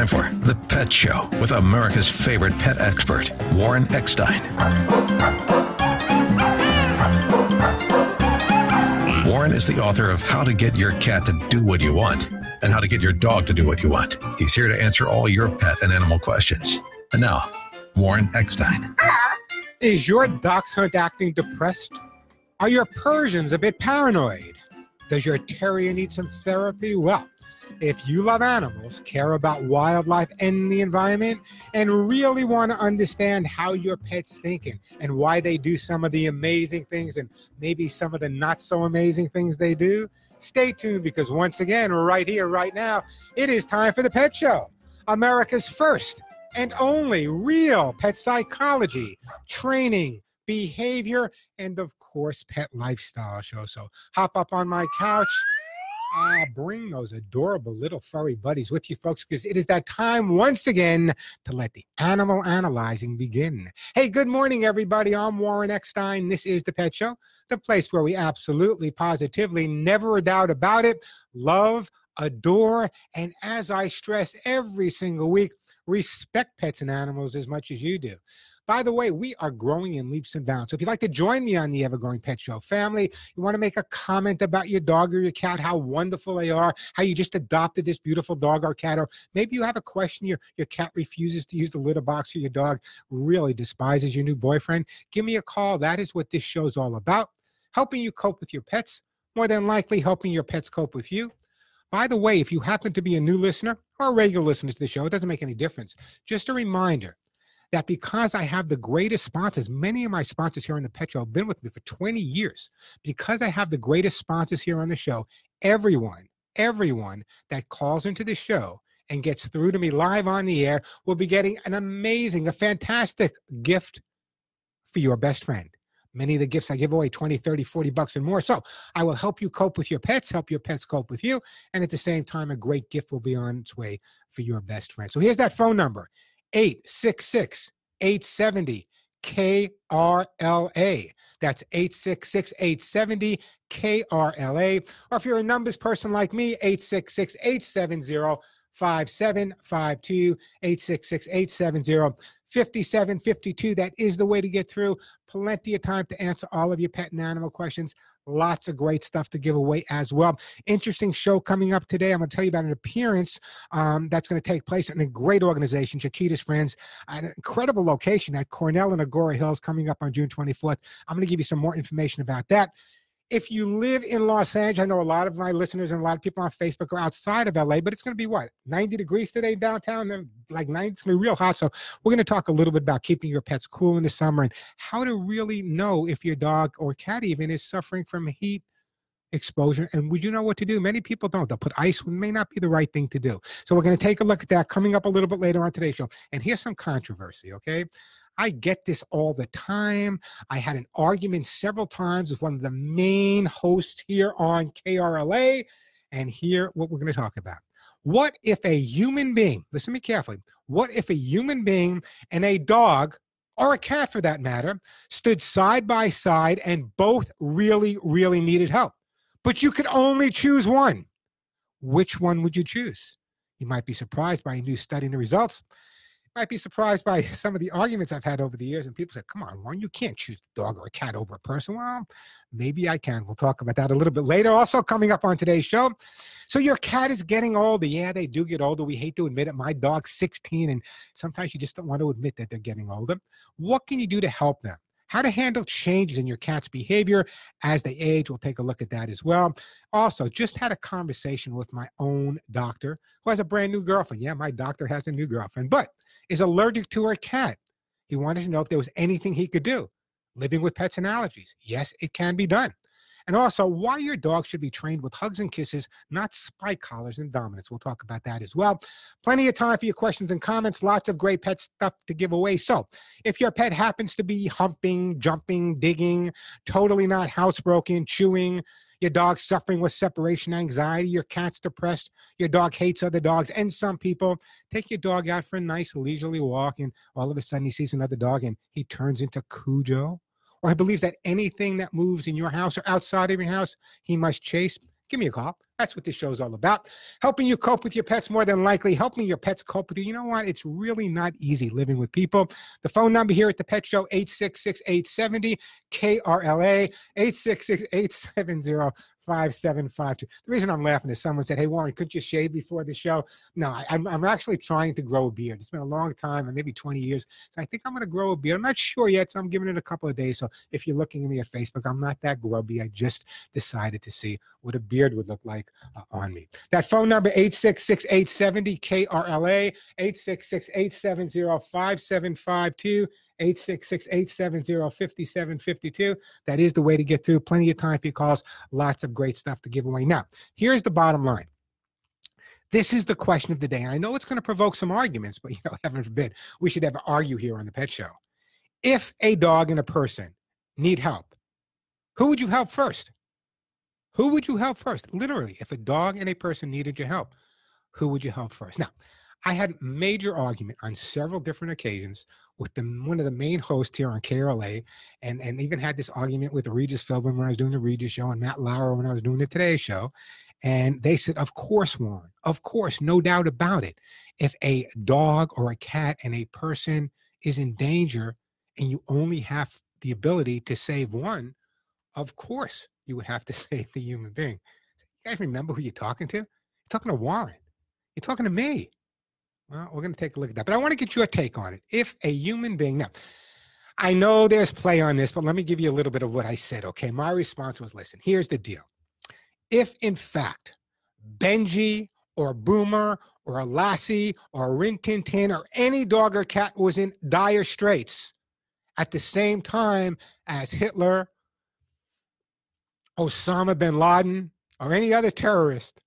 time for The Pet Show with America's favorite pet expert, Warren Eckstein. Warren is the author of How to Get Your Cat to Do What You Want and How to Get Your Dog to Do What You Want. He's here to answer all your pet and animal questions. And now, Warren Eckstein. Is your dachshund acting depressed? Are your Persians a bit paranoid? Does your terrier need some therapy? Well, if you love animals, care about wildlife and the environment, and really want to understand how your pet's thinking and why they do some of the amazing things and maybe some of the not so amazing things they do, stay tuned because once again, right here, right now, it is time for the Pet Show, America's first and only real pet psychology, training, behavior, and of course, pet lifestyle show. So hop up on my couch. Uh, bring those adorable little furry buddies with you, folks, because it is that time once again to let the animal analyzing begin. Hey, good morning, everybody. I'm Warren Eckstein. This is The Pet Show, the place where we absolutely, positively, never a doubt about it, love, adore, and as I stress every single week, respect pets and animals as much as you do. By the way, we are growing in leaps and bounds. So if you'd like to join me on the Evergrowing Pet Show family, you want to make a comment about your dog or your cat, how wonderful they are, how you just adopted this beautiful dog or cat, or maybe you have a question, your, your cat refuses to use the litter box or your dog really despises your new boyfriend, give me a call. That is what this show's all about. Helping you cope with your pets, more than likely helping your pets cope with you. By the way, if you happen to be a new listener or a regular listener to the show, it doesn't make any difference. Just a reminder that because I have the greatest sponsors, many of my sponsors here on the Pet Show have been with me for 20 years. Because I have the greatest sponsors here on the show, everyone, everyone that calls into the show and gets through to me live on the air will be getting an amazing, a fantastic gift for your best friend. Many of the gifts I give away 20, 30, 40 bucks and more. So I will help you cope with your pets, help your pets cope with you. And at the same time, a great gift will be on its way for your best friend. So here's that phone number 866 870 KRLA. That's 866 870 KRLA. Or if you're a numbers person like me, 866 870 5752 866 870 5752. That is the way to get through. Plenty of time to answer all of your pet and animal questions. Lots of great stuff to give away as well. Interesting show coming up today. I'm going to tell you about an appearance um, that's going to take place in a great organization, Chiquita's Friends, at an incredible location at Cornell and Agoura Hills coming up on June 24th. I'm going to give you some more information about that if you live in Los Angeles, I know a lot of my listeners and a lot of people on Facebook are outside of LA, but it's going to be what 90 degrees today downtown, then like 90, it's going to be real hot. So we're going to talk a little bit about keeping your pets cool in the summer and how to really know if your dog or cat even is suffering from heat exposure and would you know what to do? Many people don't. They'll put ice may not be the right thing to do. So we're going to take a look at that coming up a little bit later on today's show. And here's some controversy okay I get this all the time. I had an argument several times with one of the main hosts here on KRLA. And here, what we're going to talk about. What if a human being, listen to me carefully, what if a human being and a dog, or a cat for that matter, stood side by side and both really, really needed help? But you could only choose one. Which one would you choose? You might be surprised by a new study and the results might be surprised by some of the arguments I've had over the years. And people say, come on, Warren, you can't choose a dog or a cat over a person. Well, maybe I can. We'll talk about that a little bit later. Also, coming up on today's show. So, your cat is getting older. Yeah, they do get older. We hate to admit it. My dog's 16, and sometimes you just don't want to admit that they're getting older. What can you do to help them? How to handle changes in your cat's behavior as they age. We'll take a look at that as well. Also, just had a conversation with my own doctor who has a brand new girlfriend. Yeah, my doctor has a new girlfriend, but is allergic to her cat. He wanted to know if there was anything he could do. Living with pets and allergies. Yes, it can be done. And also, why your dog should be trained with hugs and kisses, not spike collars and dominance. We'll talk about that as well. Plenty of time for your questions and comments. Lots of great pet stuff to give away. So, if your pet happens to be humping, jumping, digging, totally not housebroken, chewing, your dog's suffering with separation anxiety, your cat's depressed, your dog hates other dogs, and some people take your dog out for a nice leisurely walk, and all of a sudden he sees another dog and he turns into Cujo. Or he believes that anything that moves in your house or outside of your house, he must chase. Give me a call. That's what this show is all about. Helping you cope with your pets more than likely, helping your pets cope with you. You know what? It's really not easy living with people. The phone number here at the Pet Show, 866-870 KRLA, 866-870 5752. The reason I'm laughing is someone said, Hey, Warren, could you shave before the show? No, I, am I'm, I'm actually trying to grow a beard. It's been a long time, maybe 20 years. So I think I'm going to grow a beard. I'm not sure yet, so I'm giving it a couple of days. So if you're looking at me at Facebook, I'm not that grubby. I just decided to see what a beard would look like uh, on me. That phone number, 866 870 KRLA, 866 870 5752. 866-870-5752. That is the way to get through. Plenty of time for your calls. Lots of great stuff to give away. Now, here's the bottom line. This is the question of the day. And I know it's going to provoke some arguments, but you know, heaven forbid, we should ever argue here on the pet show. If a dog and a person need help, who would you help first? Who would you help first? Literally, if a dog and a person needed your help, who would you help first? Now, I had major argument on several different occasions with the, one of the main hosts here on KRLA, and, and even had this argument with Regis Philbin when I was doing the Regis show and Matt Lauer when I was doing the Today show. And they said, of course, Warren, of course, no doubt about it. If a dog or a cat and a person is in danger and you only have the ability to save one, of course you would have to save the human being. You guys remember who you're talking to? You're talking to Warren. You're talking to me. Well, we're going to take a look at that. But I want to get your take on it. If a human being, now, I know there's play on this, but let me give you a little bit of what I said. Okay. My response was listen, here's the deal. If in fact Benji or Boomer or Lassie or Rin Tin Tin or any dog or cat was in dire straits at the same time as Hitler, Osama bin Laden, or any other terrorist,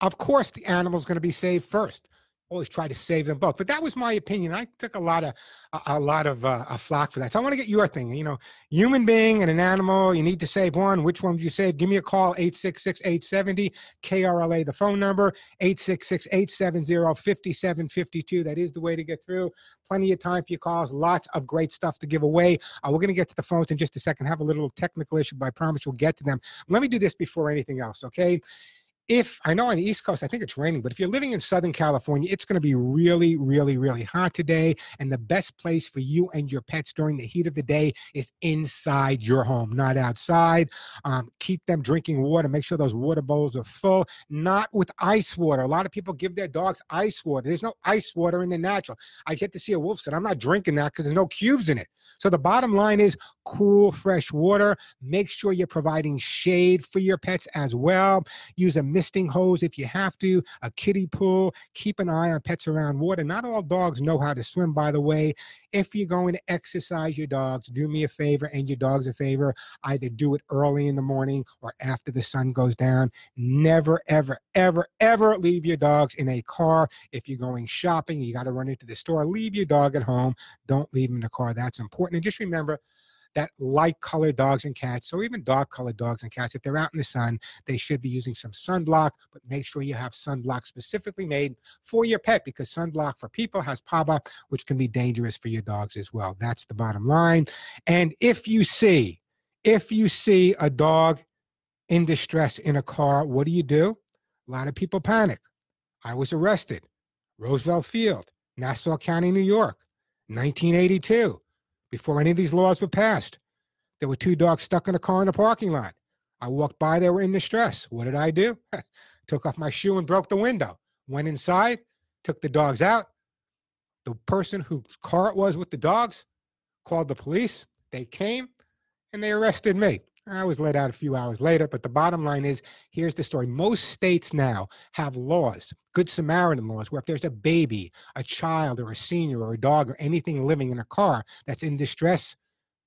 of course the animal's going to be saved first always try to save them both. But that was my opinion. I took a lot of a, a lot of uh, a flock for that. So I want to get your thing. You know, human being and an animal. You need to save one. Which one would you save? Give me a call 866-870 KRLA. The phone number 866-870-5752. That is the way to get through. Plenty of time for your calls. Lots of great stuff to give away. Uh, we're going to get to the phones in just a second. Have a little technical issue, but I promise we'll get to them. Let me do this before anything else. Okay if I know on the East Coast, I think it's raining, but if you're living in Southern California, it's going to be really, really, really hot today. And the best place for you and your pets during the heat of the day is inside your home, not outside. Um, keep them drinking water. Make sure those water bowls are full, not with ice water. A lot of people give their dogs ice water. There's no ice water in the natural. I get to see a wolf said, I'm not drinking that because there's no cubes in it. So the bottom line is cool, fresh water. Make sure you're providing shade for your pets as well. Use a misting hose if you have to, a kiddie pool. Keep an eye on pets around water. Not all dogs know how to swim, by the way. If you're going to exercise your dogs, do me a favor and your dogs a favor. Either do it early in the morning or after the sun goes down. Never, ever, ever, ever leave your dogs in a car. If you're going shopping, you got to run into the store, leave your dog at home. Don't leave him in the car. That's important. And just remember, that light colored dogs and cats, or even dark colored dogs and cats, if they're out in the sun, they should be using some sunblock, but make sure you have sunblock specifically made for your pet because sunblock for people has PABA, which can be dangerous for your dogs as well. That's the bottom line. And if you see, if you see a dog in distress in a car, what do you do? A lot of people panic. I was arrested. Roosevelt Field, Nassau County, New York, 1982 before any of these laws were passed. There were two dogs stuck in a car in a parking lot. I walked by, they were in distress. What did I do? took off my shoe and broke the window. Went inside, took the dogs out. The person whose car it was with the dogs called the police. They came and they arrested me. I was let out a few hours later, but the bottom line is here's the story. Most states now have laws, Good Samaritan laws, where if there's a baby, a child, or a senior, or a dog, or anything living in a car that's in distress,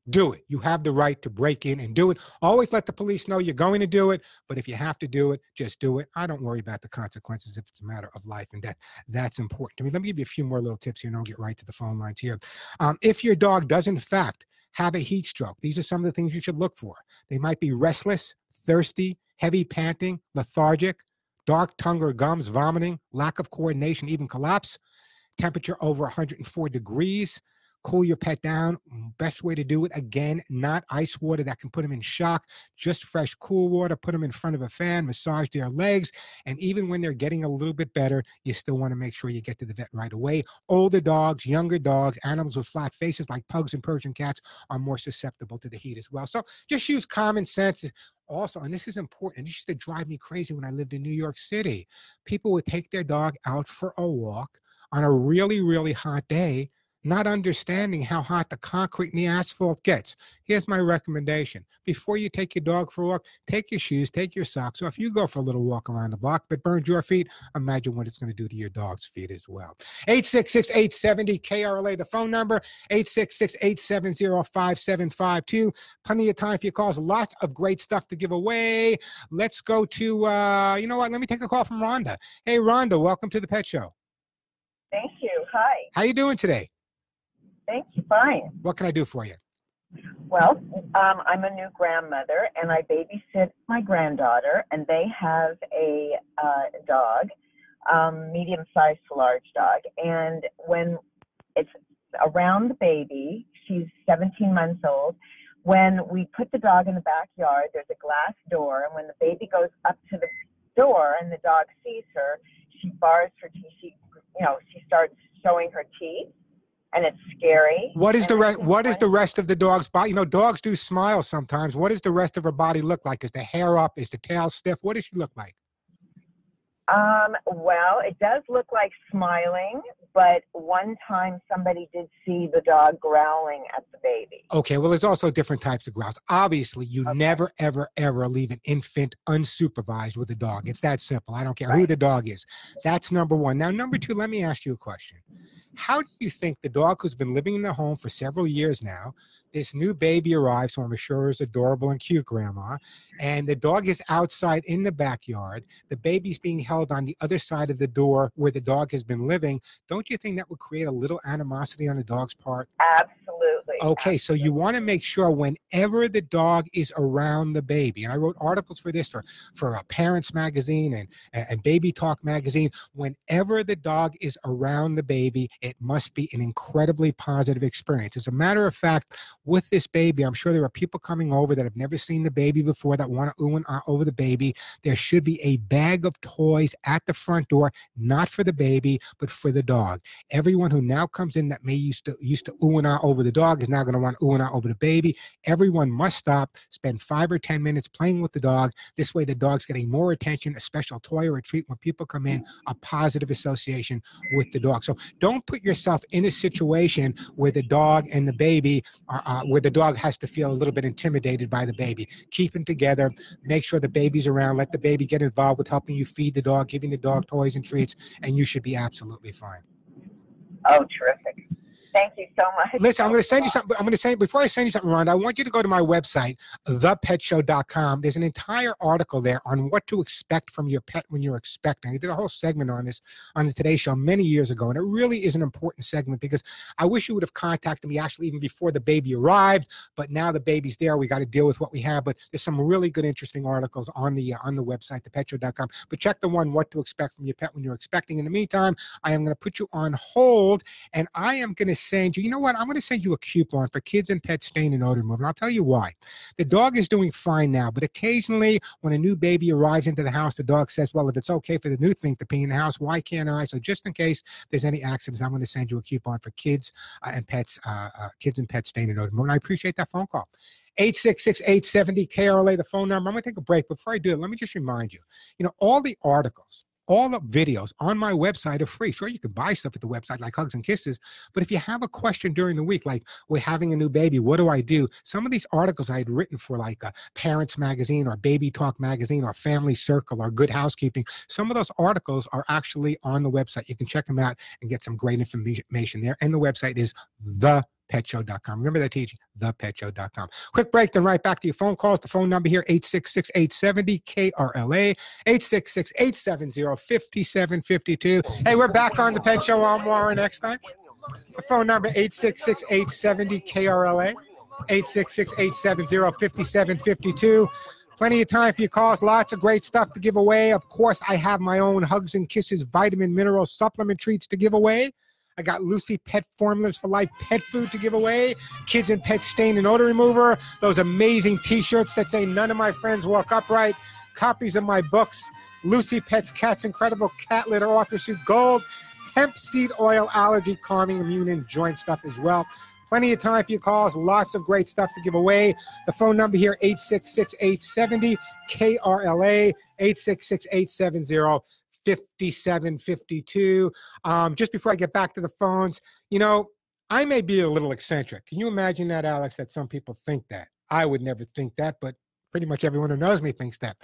do it. You have the right to break in and do it. Always let the police know you're going to do it, but if you have to do it, just do it. I don't worry about the consequences if it's a matter of life and death. That's important to me. Let me give you a few more little tips here and I'll get right to the phone lines here. Um, if your dog does, in fact, have a heat stroke. These are some of the things you should look for. They might be restless, thirsty, heavy panting, lethargic, dark tongue or gums, vomiting, lack of coordination, even collapse, temperature over 104 degrees, cool your pet down, mm, best way to do it, again, not ice water that can put them in shock, just fresh, cool water. Put them in front of a fan, massage their legs. And even when they're getting a little bit better, you still want to make sure you get to the vet right away. Older dogs, younger dogs, animals with flat faces like pugs and Persian cats are more susceptible to the heat as well. So just use common sense also, and this is important, this used to drive me crazy when I lived in New York City. People would take their dog out for a walk on a really, really hot day not understanding how hot the concrete and the asphalt gets. Here's my recommendation. Before you take your dog for a walk, take your shoes, take your socks off. You go for a little walk around the block, but burns your feet. Imagine what it's going to do to your dog's feet as well. 866-870-KRLA, the phone number, 866-870-5752. Plenty of time for your calls. Lots of great stuff to give away. Let's go to, uh, you know what? Let me take a call from Rhonda. Hey, Rhonda, welcome to the Pet Show. Thank you. Hi. How you doing today? Thank you. Fine. What can I do for you? Well, um, I'm a new grandmother, and I babysit my granddaughter, and they have a uh, dog, um, medium-sized to large dog. And when it's around the baby, she's 17 months old. When we put the dog in the backyard, there's a glass door, and when the baby goes up to the door and the dog sees her, she bars her teeth. She, you know, she starts showing her teeth and it's scary. What is the rest? What is the rest of the dog's body? You know, dogs do smile sometimes. What does the rest of her body look like? Is the hair up? Is the tail stiff? What does she look like? Um, well, it does look like smiling, but one time somebody did see the dog growling at the baby. Okay, well, there's also different types of growls. Obviously, you okay. never, ever, ever leave an infant unsupervised with a dog. It's that simple. I don't care right. who the dog is. That's number one. Now, number two, let me ask you a question. How do you think the dog who's been living in the home for several years now, this new baby arrives, who I'm sure is adorable and cute, grandma, and the dog is outside in the backyard, the baby's being held on the other side of the door where the dog has been living, don't you think that would create a little animosity on the dog's part? Absolutely. Okay, Absolutely. so you want to make sure whenever the dog is around the baby, and I wrote articles for this for, for a Parents Magazine and, and Baby Talk Magazine, whenever the dog is around the baby, it must be an incredibly positive experience. As a matter of fact, with this baby, I'm sure there are people coming over that have never seen the baby before that want to ooh and ah over the baby. There should be a bag of toys at the front door, not for the baby, but for the dog. Everyone who now comes in that may used to used to ooh and ah over the dog is now going to want ooh and ah over the baby. Everyone must stop, spend five or ten minutes playing with the dog. This way, the dog's getting more attention, a special toy or a treat when people come in, a positive association with the dog. So don't put put yourself in a situation where the dog and the baby are, uh, where the dog has to feel a little bit intimidated by the baby. Keep them together. Make sure the baby's around. Let the baby get involved with helping you feed the dog, giving the dog toys and treats, and you should be absolutely fine. Oh, terrific. Thank you so much. Listen, I'm going to send you something. I'm going to say before I send you something, Rhonda, I want you to go to my website, thepetshow.com. There's an entire article there on what to expect from your pet when you're expecting. I did a whole segment on this on the Today Show many years ago, and it really is an important segment because I wish you would have contacted me actually even before the baby arrived. But now the baby's there, we got to deal with what we have. But there's some really good, interesting articles on the uh, on the website, thepetshow.com. But check the one what to expect from your pet when you're expecting. In the meantime, I am going to put you on hold, and I am going to send you, you know what? I'm going to send you a coupon for kids and pet stain and odor removal. And I'll tell you why. The dog is doing fine now, but occasionally when a new baby arrives into the house, the dog says, well, if it's okay for the new thing to pee in the house, why can't I? So just in case there's any accidents, I'm going to send you a coupon for kids uh, and pets, uh, uh, kids and pet stain and odor removal. And I appreciate that phone call. 866-870-KRLA, the phone number. I'm going to take a break. Before I do it, let me just remind you, you know, all the articles all the videos on my website are free. Sure, you can buy stuff at the website like Hugs and Kisses, but if you have a question during the week, like we're having a new baby, what do I do? Some of these articles I had written for like a Parents Magazine or Baby Talk Magazine or Family Circle or Good Housekeeping, some of those articles are actually on the website. You can check them out and get some great information there. And the website is the petshow.com. Remember that teaching, thepetshow.com. Quick break, then right back to your phone calls. The phone number here, 866-870-KRLA, 866-870-5752. Hey, we're back on the Pet Show on Warren Eckstein. The phone number, 866-870-KRLA, 866-870-5752. Plenty of time for your calls. Lots of great stuff to give away. Of course, I have my own Hugs and Kisses vitamin mineral supplement treats to give away. I got Lucy Pet Formulas for Life pet food to give away, Kids and Pet Stain and Odor Remover, those amazing t shirts that say None of my friends walk upright, copies of my books, Lucy Pet's Cat's Incredible Cat Litter Author Suit Gold, hemp seed oil allergy calming immune and joint stuff as well. Plenty of time for your calls. Lots of great stuff to give away. The phone number here, 866-870-KRLA, 866-870-5752. Um, just before I get back to the phones, you know, I may be a little eccentric. Can you imagine that, Alex, that some people think that? I would never think that, but pretty much everyone who knows me thinks that.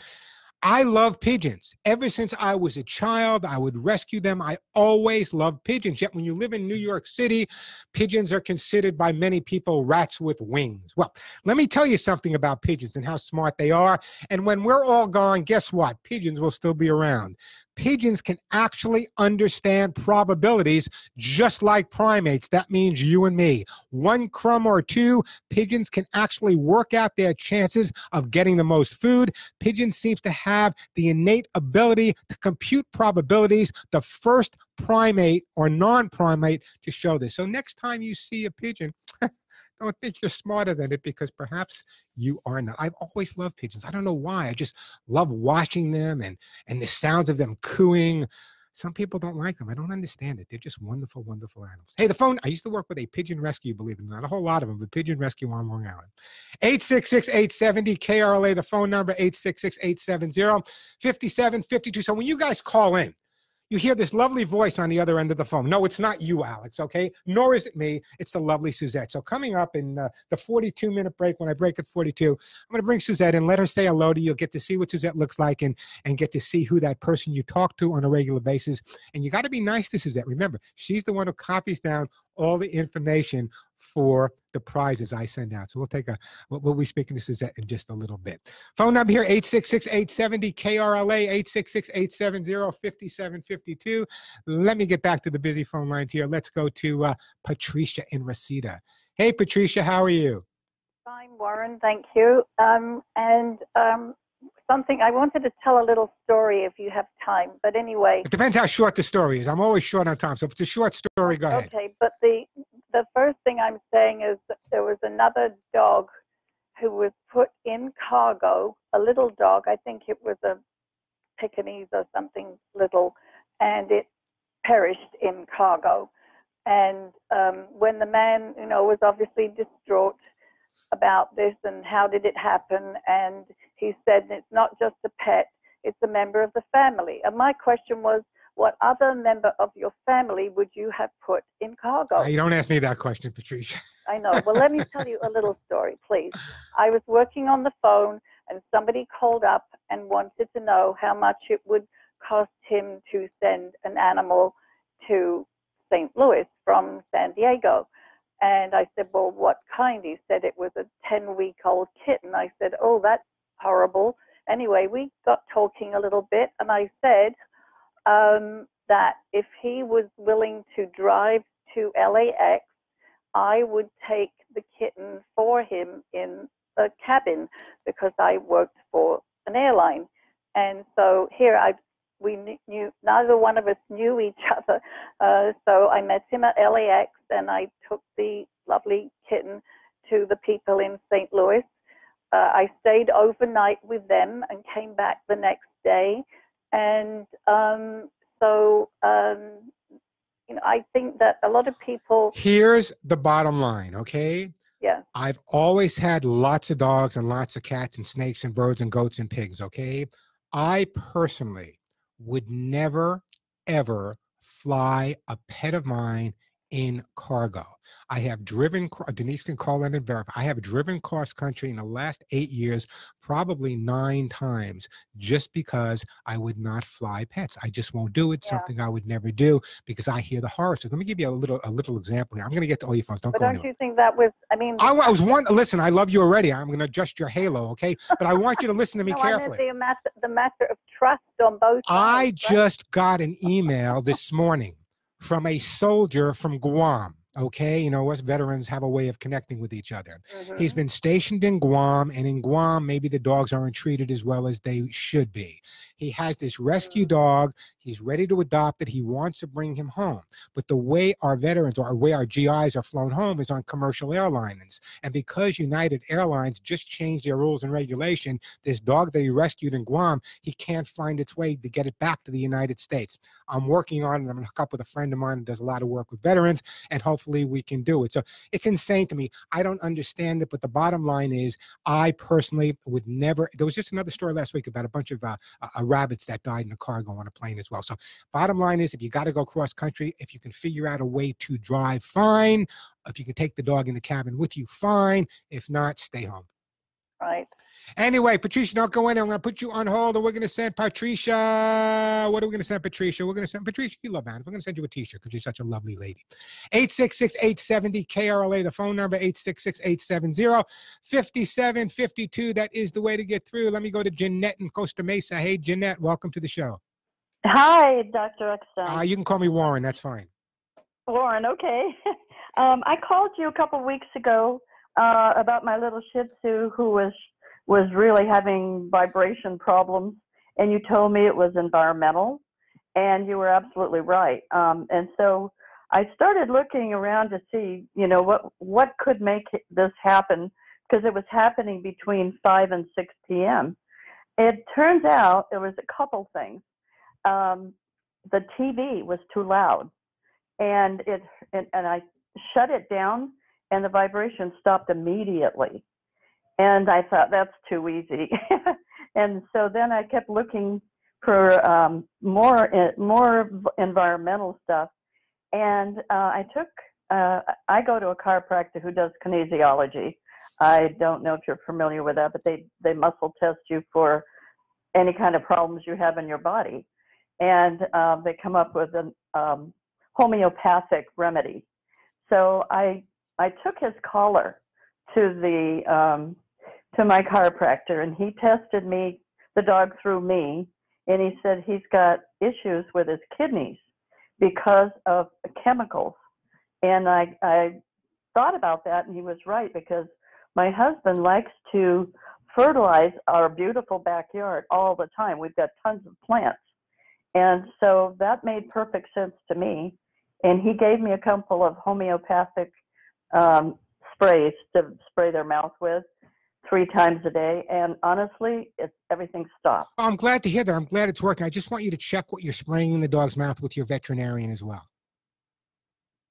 I love pigeons. Ever since I was a child, I would rescue them. I always loved pigeons. Yet when you live in New York City, pigeons are considered by many people rats with wings. Well, let me tell you something about pigeons and how smart they are. And when we're all gone, guess what? Pigeons will still be around pigeons can actually understand probabilities just like primates. That means you and me. One crumb or two, pigeons can actually work out their chances of getting the most food. Pigeons seems to have the innate ability to compute probabilities. The first primate or non-primate to show this. So next time you see a pigeon, Oh, don't think you're smarter than it because perhaps you are not. I've always loved pigeons. I don't know why. I just love watching them and and the sounds of them cooing. Some people don't like them. I don't understand it. They're just wonderful, wonderful animals. Hey, the phone, I used to work with a pigeon rescue, believe it or not, a whole lot of them, but pigeon rescue on Long Island. 866 870 KRLA, the phone number 866-870-5752. So when you guys call in, you hear this lovely voice on the other end of the phone. No, it's not you, Alex, okay? Nor is it me. It's the lovely Suzette. So coming up in uh, the 42 minute break, when I break at 42, I'm going to bring Suzette in, let her say hello to you. You'll get to see what Suzette looks like and, and get to see who that person you talk to on a regular basis. And you got to be nice to Suzette. Remember, she's the one who copies down all the information for the prizes I send out. So we'll take a, we'll, be speaking to Suzette in just a little bit. Phone number here, 866-870-KRLA, 866-870-5752. Let me get back to the busy phone lines here. Let's go to uh, Patricia in Reseda. Hey, Patricia, how are you? Fine, Warren, thank you. Um, and um, something I wanted to tell a little story if you have time. But anyway, it depends how short the story is. I'm always short on time, so if it's a short story, go ahead. Okay, but the the first thing I'm saying is that there was another dog who was put in cargo, a little dog. I think it was a Pekingese or something little, and it perished in cargo. And um, when the man, you know, was obviously distraught about this and how did it happen, and he said it's not just a pet, it's a member of the family. And my question was, what other member of your family would you have put in cargo? You don't ask me that question, Patricia. I know. Well, let me tell you a little story, please. I was working on the phone and somebody called up and wanted to know how much it would cost him to send an animal to St. Louis from San Diego. And I said, Well, what kind? He said it was a 10 week old kitten. I said, Oh, that's horrible. Anyway, we got talking a little bit, and I said um, that if he was willing to drive to LAX, I would take the kitten for him in a cabin because I worked for an airline. And so here I we knew neither one of us knew each other. Uh, so I met him at LAX and I took the lovely kitten to the people in St. Louis. Uh, I stayed overnight with them and came back the next day. And um, so, um, you know, I think that a lot of people. Here's the bottom line, okay? Yeah. I've always had lots of dogs and lots of cats and snakes and birds and goats and pigs, okay? I personally would never, ever fly a pet of mine in cargo. I have driven, Denise can call in and verify. I have driven cross country in the last eight years, probably nine times, just because I would not fly pets. I just won't do it. Yeah. Something I would never do because I hear the horror stories. Let me give you a little a little example here. I'm going to get to all your phones. Don't but go don't you think that was? I mean, I, I, was one. Listen, I love you already. I'm going to adjust your halo, okay? But I want you to listen to me no, carefully. I mean the matter, the matter of trust on both. Sides, I just got an email this morning from a soldier from Guam. Okay, you know, us veterans have a way of connecting with each other. Mhm. He's been stationed in Guam, and in Guam, maybe the dogs aren't treated as well as they should be. He has this rescue dog. He's ready to adopt it. He wants to bring him home. But the way our veterans or the way our GIs are flown home is on commercial airlines. And because United Airlines just changed their rules and regulation, this dog that he rescued in Guam, he can't find its way to get it back to the United States. I'm working on it. I'm going to hook up with a friend of mine who does a lot of work with veterans, and hopefully we can do it. So it's insane to me. I don't understand it, but the bottom line is, I personally would never. There was just another story last week about a bunch of uh, uh, rabbits that died in a cargo on a plane as well. So bottom line is, if you got to go cross country, if you can figure out a way to drive, fine. If you can take the dog in the cabin with you, fine. If not, stay home. Right. Anyway, Patricia, don't go in. I'm going to put you on hold, and we're going to send Patricia. What are we going to send Patricia? We're going to send Patricia. You love animals. We're going to send you a T-shirt because you're such a lovely lady. 866-870 KRLA. The phone number 866-870-5752. That is the way to get through. Let me go to Jeanette in Costa Mesa. Hey, Jeanette, welcome to the show. Hi, Dr. Eckstein. Uh, you can call me Warren. That's fine. Warren, okay. um, I called you a couple weeks ago uh, about my little Shih Tzu who was was really having vibration problems, and you told me it was environmental, and you were absolutely right. Um, and so I started looking around to see, you know, what what could make this happen because it was happening between 5 and 6 p.m. It turns out there was a couple things. Um, the TV was too loud, and it and, and I shut it down, and the vibration stopped immediately. And I thought that's too easy, and so then I kept looking for um, more eh, more environmental stuff, and uh, I took uh, I go to a chiropractor who does kinesiology. I don't know if you're familiar with that, but they they muscle test you for any kind of problems you have in your body, and um, they come up with a um, homeopathic remedy. So I I took his collar to the um, to my chiropractor, and he tested me the dog through me, and he said he's got issues with his kidneys because of chemicals. And I I thought about that, and he was right because my husband likes to fertilize our beautiful backyard all the time. We've got tons of plants. And so that made perfect sense to me. And he gave me a couple of homeopathic um, sprays to spray their mouth with three times a day. And honestly, it's everything stopped. I'm glad to hear that. I'm glad it's working. I just want you to check what you're spraying in the dog's mouth with your veterinarian as well.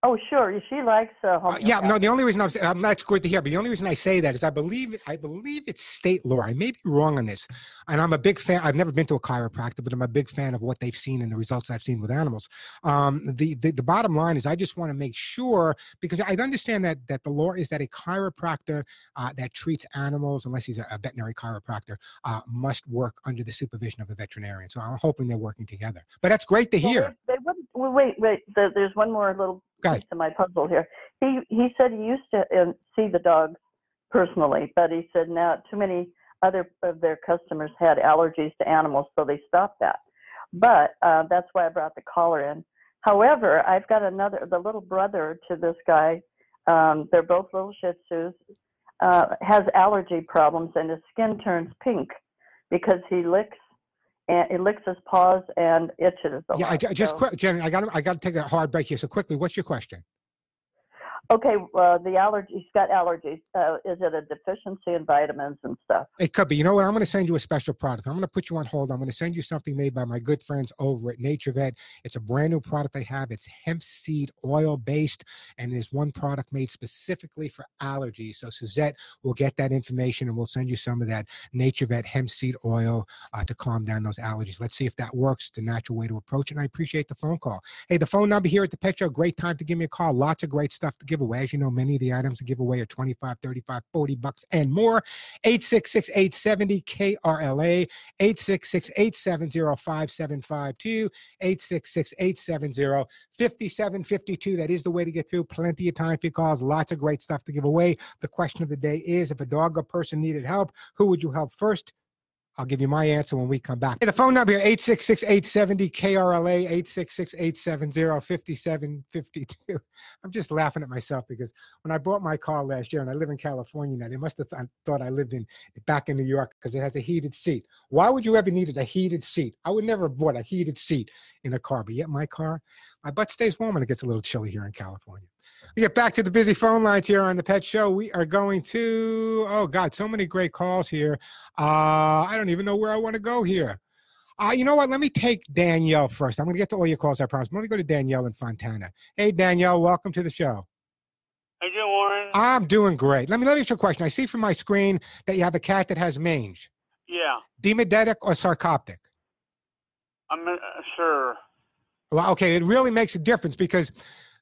Oh, sure. She likes uh, Uh, yeah, no. The only reason I'm, sa- um, that's good to hear, but the only reason I say that is I believe I believe it's state law. I may be wrong on this, and I'm a big fan. I've never been to a chiropractor, but I'm a big fan of what they've seen and the results I've seen with animals. Um, the, the the bottom line is I just want to make sure because I understand that that the law is that a chiropractor uh, that treats animals, unless he's a, a veterinary chiropractor, uh, must work under the supervision of a veterinarian. So I'm hoping they're working together. But that's great to Well, hear. They, they wouldn't. Well, wait, wait. The, there's one more little Of my puzzle here. He he said he used to um, see the dogs personally, but he said now too many other of their customers had allergies to animals, so they stopped that. But uh, that's why I brought the collar in. However, I've got another, the little brother to this guy. Um, they're both little Shih Tzus. Uh, has allergy problems and his skin turns pink because he licks and licks paws and itches Yeah, I, just So- quick, Jen. I got I got to take a hard break here. So quickly, what's your question? Okay, uh, the allergy, he's got allergies. Uh, is it a deficiency in vitamins and stuff? It could be. You know what? I'm going to send you a special product. I'm going to put you on hold. I'm going to send you something made by my good friends over at NaturVet. It's a brand new product they have. It's hemp seed oil based, and there's one product made specifically for allergies. So Suzette will get that information, and we'll send you some of that NaturVet hemp seed oil uh, to calm down those allergies. Let's see if that works. It's a natural way to approach it. And I appreciate the phone call. Hey, the phone number here at the Pet Show. Great time to give me a call. Lots of great stuff to give away. As you know, many of the items to give away are 25, 35, 40 bucks and more. 866 870 KRLA, 866 870 5752, 866 870 5752. That is the way to get through. Plenty of time for your calls. Lots of great stuff to give away. The question of the day is if a dog or person needed help, who would you help first? I'll give you my answer when we come back. Hey, the phone number here, 866-870-KRLA, 866-870-5752. I'm just laughing at myself because when I bought my car last year, and I live in California now, they must have th- thought I lived in back in New York because it has a heated seat. Why would you ever need a heated seat? I would never have bought a heated seat in a car, but yet my car, my butt stays warm when it gets a little chilly here in California. We get back to the busy phone lines here on the Pet Show. We are going to, oh God, so many great calls here. Uh, I don't even know where I want to go here. Uh, you know what? Let me take Danielle first. I'm going to get to all your calls, I promise. Let me go to Danielle in Fontana. Hey, Danielle, welcome to the show. How you doing, Warren? I'm doing great. Let me let me ask you a question. I see from my screen that you have a cat that has mange. yeah, Demodectic or sarcoptic? I'm uh, sure. Well, okay, it really makes a difference because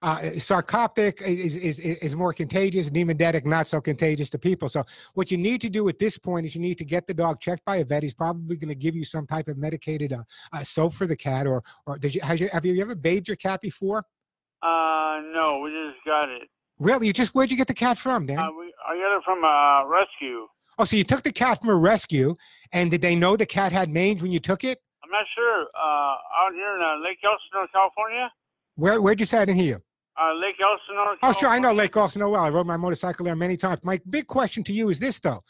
uh, sarcoptic is, is, is more contagious, demodectic not so contagious to people. So what you need to do at this point is you need to get the dog checked by a vet. He's probably going to give you some type of medicated uh, uh, soap for the cat, or or did you, has you have you ever bathed your cat before? Uh, no, we just got it. Really? You just where'd you get the cat from, Dan? Uh, we, I got it from a rescue. oh, so you took the cat from a rescue, and did they know the cat had mange when you took it? I'm not sure. Uh, out here in uh, Lake Elsinore, California. Where where'd you say I didn't hear you? Uh, Lake Elsinore. Oh, sure. I know Lake Elsinore well. I rode my motorcycle there many times. My big question to you is this, though.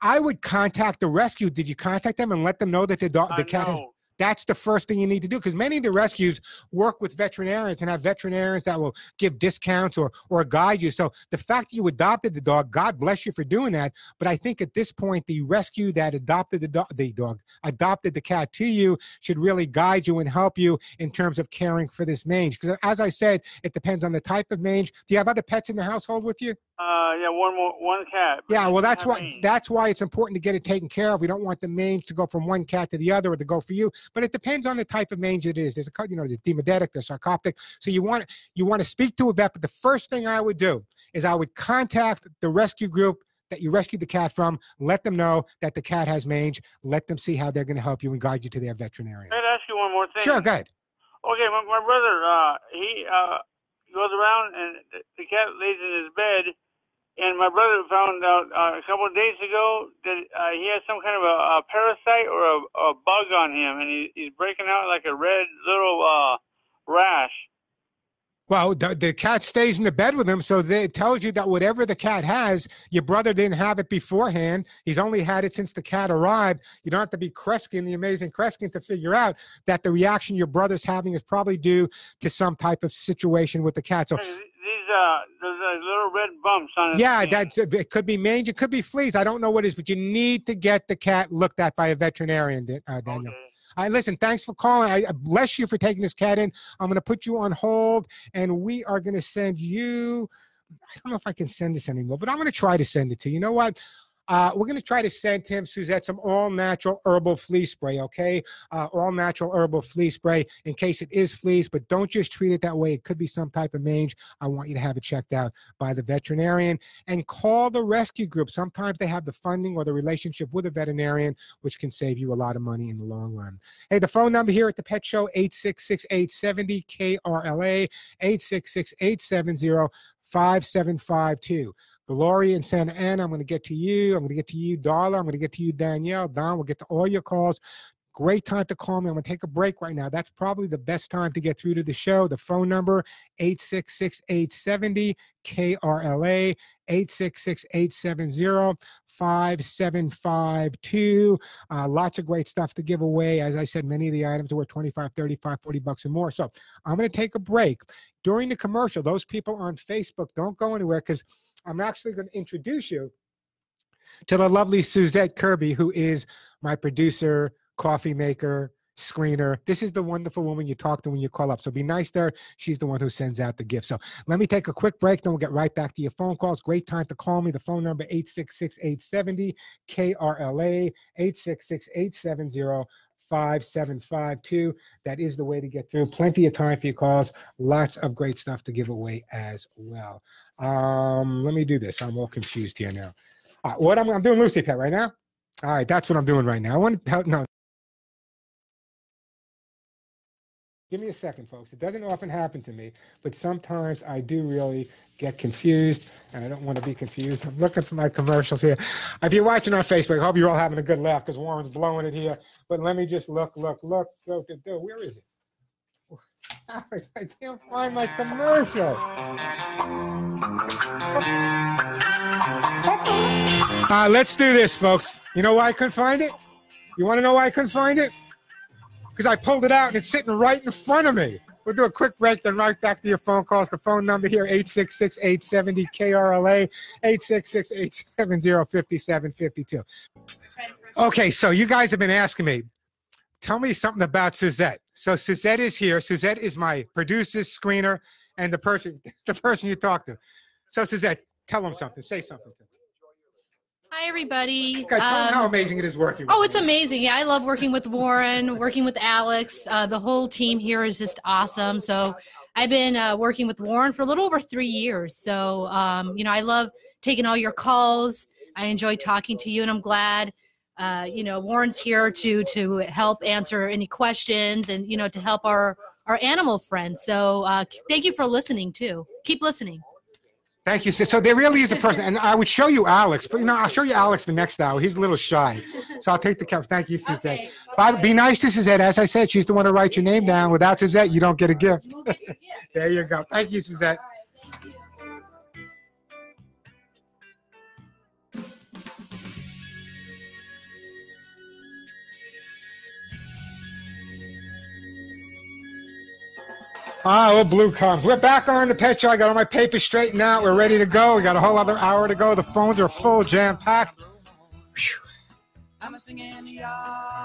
I would contact the rescue. Did you contact them and let them know that the dog, Uh, the cat has. That's the first thing you need to do because many of the rescues work with veterinarians and have veterinarians that will give discounts or or guide you so the fact that you adopted the dog god bless you for doing that but i think at this point the rescue that adopted the dog the dog adopted the cat to you should really guide you and help you in terms of caring for this mange because as i said it depends on the type of mange do you have other pets in the household with you Uh, yeah, one more, one cat. yeah, well, that's why that's why it's important to get it taken care of. We don't want the mange to go from one cat to the other or to go for you. But it depends on the type of mange it is. There's a you know there's demodectic, there's sarcoptic. So you want you want to speak to a vet. But the first thing I would do is I would contact the rescue group that you rescued the cat from. Let them know that the cat has mange. Let them see how they're going to help you and guide you to their veterinarian. I'd ask you one more thing. Sure, go ahead. Okay, my, my brother, uh, he uh, goes around and the cat lays in his bed, and my brother found out uh, a couple of days ago that uh, he has some kind of a, a parasite or a, a bug on him, and he, he's breaking out like a red little uh, rash. Well, the, the cat stays in the bed with him, so they, it tells you that whatever the cat has, your brother didn't have it beforehand. He's only had it since the cat arrived. You don't have to be Kreskin, the amazing Kreskin, to figure out that the reaction your brother's having is probably due to some type of situation with the cat. So, uh, there's uh, little red bumps on his yeah, skin. that's it. Could be mange, it could be fleas. I don't know what it is, but you need to get the cat looked at by a veterinarian, uh, Daniel. Okay. Right, listen, thanks for calling. I I bless you for taking this cat in. I'm going to put you on hold, and we are going to send you. I don't know if I can send this anymore, but I'm going to try to send it to you. You know what? Uh, we're going to try to send him, Suzette, some all natural herbal flea spray, okay? Uh, all natural herbal flea spray in case it is fleas, but don't just treat it that way. It could be some type of mange. I want you to have it checked out by the veterinarian and call the rescue group. Sometimes they have the funding or the relationship with a veterinarian, which can save you a lot of money in the long run. Hey, the phone number here at the Pet Show, 866-870-KRLA, 866-870-5752. Gloria in Santa Ana, I'm going to get to you. I'm going to get to you, Darla. I'm going to get to you, Danielle. Don, we'll get to all your calls. Great time to call me. I'm going to take a break right now. That's probably the best time to get through to the show. The phone number, 866-870-KRLA, 866-870-5752. Uh, lots of great stuff to give away. As I said, many of the items are worth 25, 35, 40 bucks and more. So I'm going to take a break. During the commercial, those people on Facebook, don't go anywhere because I'm actually going to introduce you to the lovely Suzette Kirby, who is my producer, coffee maker, screener. This is the wonderful woman you talk to when you call up. So be nice to her. She's the one who sends out the gift. So let me take a quick break, then we'll get right back to your phone calls. Great time to call me. The phone number 866-870-KRLA, 866-870-5752. That is the way to get through. Plenty of time for your calls. Lots of great stuff to give away as well. Um, let me do this. I'm all confused here now. Uh, what I'm, I'm doing Lucy Pet right now. All right, that's what I'm doing right now. I want to help. no, Give me a second, folks. It doesn't often happen to me, but sometimes I do really get confused, and I don't want to be confused. I'm looking for my commercials here. If you're watching on Facebook, I hope you're all having a good laugh because Warren's blowing it here. But let me just look, look, look, look, look. Where is it? I can't find my commercial. Uh, let's do this, folks. You know why I couldn't find it? You want to know why I couldn't find it? Because I pulled it out and it's sitting right in front of me. We'll do a quick break, then right back to your phone calls. The phone number here, 866-870-KRLA, 866-870-5752. Okay, so you guys have been asking me, tell me something about Suzette. So Suzette is here. Suzette is my producer, screener, and the person the person you talk to. So Suzette, tell them something. Say something to them. Hi, everybody. Tell them how Um, amazing it is working. oh, it's you. amazing. Yeah, I love working with Warren, working with Alex. Uh, the whole team here is just awesome. So I've been uh, working with Warren for a little over three years. So, um, you know, I love taking all your calls. I enjoy talking to you, and I'm glad. Uh, you know, Warren's here to to help answer any questions and you know to help our our animal friends. So uh, thank you for listening too. Keep listening. Thank you. So, so there really is a person, and I would show you Alex, but you know, I'll show you Alex the next hour. He's a little shy, so I'll take the camera. Thank you, Suzette. By, be nice to Suzette. As I said, she's the one to write your name down. Without Suzette, you don't get a gift. there you go. Thank you, Suzette. Ah, well, blue comes. We're back on the pet show. I got all my papers straightened out. We're ready to go. We got a whole other hour to go. The phones are full, jam packed.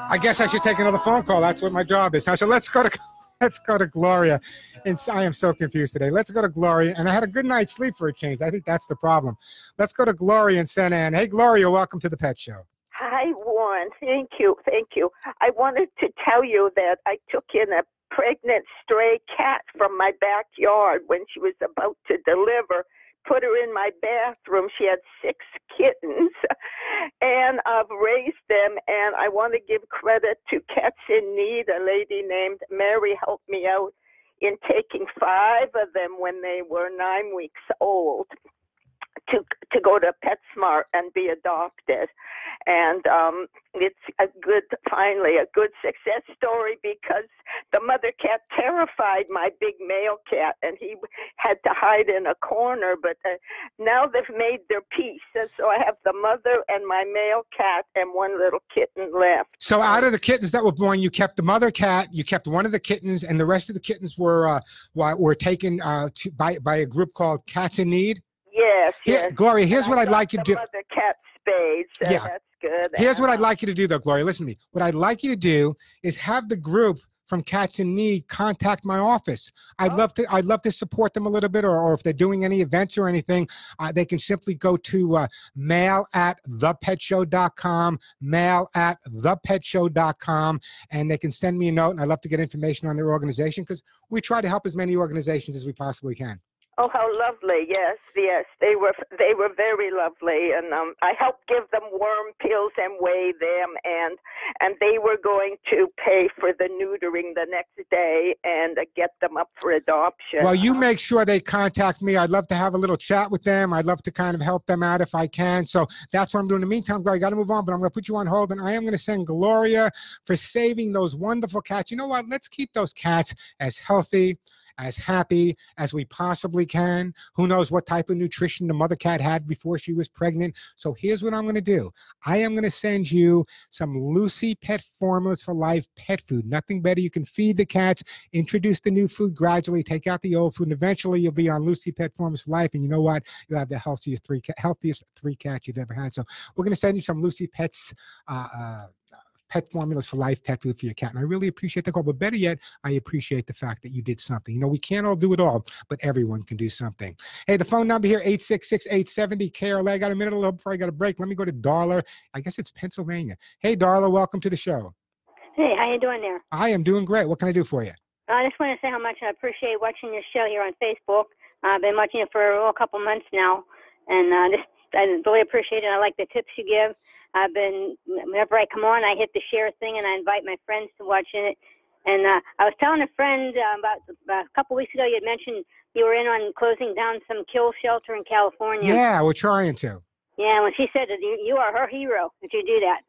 I guess I should take another phone call. That's what my job is. So let's go to let's go to Gloria. And I am so confused today. Let's go to Gloria. And I had a good night's sleep for a change. I think that's the problem. Let's go to Gloria in Santa Ana. Hey, Gloria, welcome to the Pet Show. Hi, Warren. Thank you. Thank you. I wanted to tell you that I took in a pregnant stray cat from my backyard when she was about to deliver. Put her in my bathroom. She had six kittens, and I've raised them. And I want to give credit to Cats in Need. A lady named Mary helped me out in taking five of them when they were nine weeks old to to go to PetSmart and be adopted, and um, it's a good, finally a good success story because the mother cat terrified my big male cat, and he had to hide in a corner. But uh, now they've made their peace, and so I have the mother and my male cat and one little kitten left. So out of the kittens that were born, you kept the mother cat, you kept one of the kittens, and the rest of the kittens were uh, were taken uh, to, by by a group called Cats in Need. Yes, Here, yes. Gloria, here's And what I I'd like you to do. Mother cat spades. So Yeah. that's good. Here's what I'd like you to do, though, Gloria. Listen to me. What I'd like you to do is have the group from Cats in Need contact my office. I'd Oh. love to. I'd love to support them a little bit, or, or if they're doing any events or anything, uh, they can simply go to uh, mail at thepetshow.com, mail at thepetshow.com, and they can send me a note. And I'd love to get information on their organization because we try to help as many organizations as we possibly can. Oh, how lovely! Yes, yes, they were they were very lovely, and um, I helped give them worm pills and weigh them, and and they were going to pay for the neutering the next day and uh, get them up for adoption. Well, you make sure they contact me. I'd love to have a little chat with them. I'd love to kind of help them out if I can. So that's what I'm doing. In the meantime, Gloria, I got to move on, but I'm going to put you on hold, and I am going to send Gloria for saving those wonderful cats. You know what? Let's keep those cats as healthy. As happy as we possibly can. Who knows what type of nutrition the mother cat had before she was pregnant? So here's what I'm going to do I am going to send you some Lucy Pet Formulas for Life pet food. Nothing better. You can feed the cats introduce the new food gradually, take out the old food, and eventually you'll be on Lucy Pet Formulas for Life. And you know what? You'll have the healthiest three, healthiest three cats you've ever had. So we're going to send you some Lucy Pets. Uh, uh, Pet formulas for life, pet food for your cat. And I really appreciate the call. But better yet, I appreciate the fact that you did something. You know, we can't all do it all, but everyone can do something. Hey, the phone number here, 866 870 KRLA. I got a minute a little before I got a break. Let me go to Darla. I guess it's Pennsylvania. Hey, Darla, welcome to the show. Hey, how you doing there? I am doing great. What can I do for you? I just want to say how much I appreciate watching your show here on Facebook. I've been watching it for a couple months now, and uh, just I really appreciate it. I like the tips you give. I've been whenever I come on, I hit the share thing, and I invite my friends to watch it. And uh, I was telling a friend uh, about, about a couple weeks ago, you had mentioned you were in on closing down some kill shelter in California. Yeah, we're trying to. Yeah, when she said that you, you are her hero if you do that.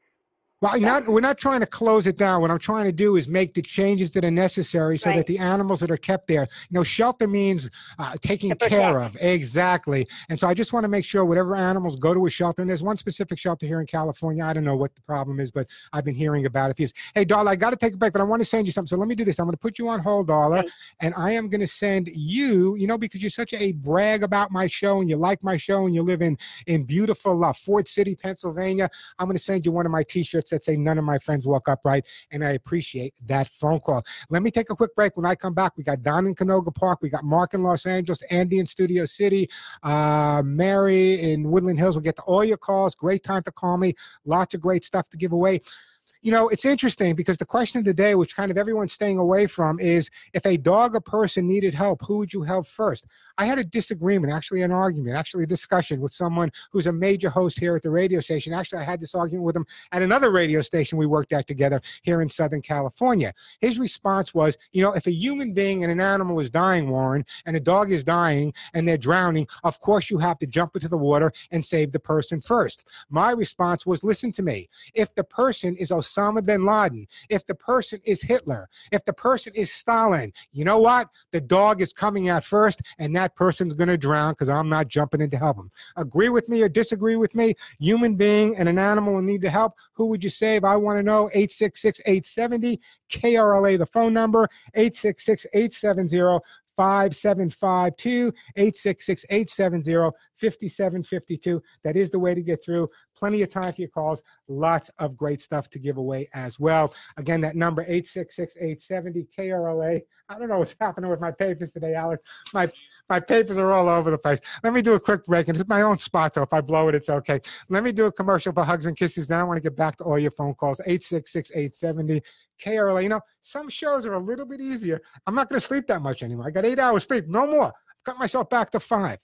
Well, not we're not trying to close it down. What I'm trying to do is make the changes that are necessary so Right. that the animals that are kept there, you know, shelter means uh, taking care of. Exactly. And so I just want to make sure whatever animals go to a shelter, and there's one specific shelter here in California. I don't know what the problem is, but I've been hearing about it. Hey, Darla, I got to take a break, but I want to send you something. So let me do this. I'm going to put you on hold, Darla, Okay. and I am going to send you, you know, because you're such a brag about my show and you like my show and you live in in beautiful uh, Fort City, Pennsylvania. I'm going to send you one of my T-shirts that say "None of my friends walk upright," and I appreciate that phone call. Let me take a quick break. When I come back, we got Don in Canoga Park, we got Mark in Los Angeles, Andy in Studio City, uh, Mary in Woodland Hills. We'll get to all your calls. Great time to call me. Lots of great stuff to give away. You know, it's interesting because the question of the day, which kind of everyone's staying away from, is if a dog or person needed help, who would you help first? I had a disagreement, actually an argument, actually a discussion with someone who's a major host here at the radio station. Actually, I had this argument with him at another radio station we worked at together here in Southern California. His response was, you know, if a human being and an animal is dying, Warren, and a dog is dying and they're drowning, of course you have to jump into the water and save the person first. My response was, listen to me. If the person is Osama bin Laden, if the person is Hitler, if the person is Stalin, you know what? The dog is coming out first, and that person's going to drown because I'm not jumping in to help him. Agree with me or disagree with me? Human being and an animal in need to help. Who would you save? I want to know. 866 870 KRLA, the phone number, 866 870 5752 866 870 5752. That is the way to get through. Plenty of time for your calls. Lots of great stuff to give away as well. Again, that number 866 870 KRLA. I don't know what's happening with my papers today, Alex. My my papers are all over the place. Let me do a quick break, and it's my own spot, so if I blow it, it's okay. Let me do a commercial for hugs and kisses. Then I want to get back to all your phone calls. 866 870 KRLA. You know, some shows are a little bit easier. I'm not going to sleep that much anymore. I got eight hours sleep, no more. Cut myself back to five.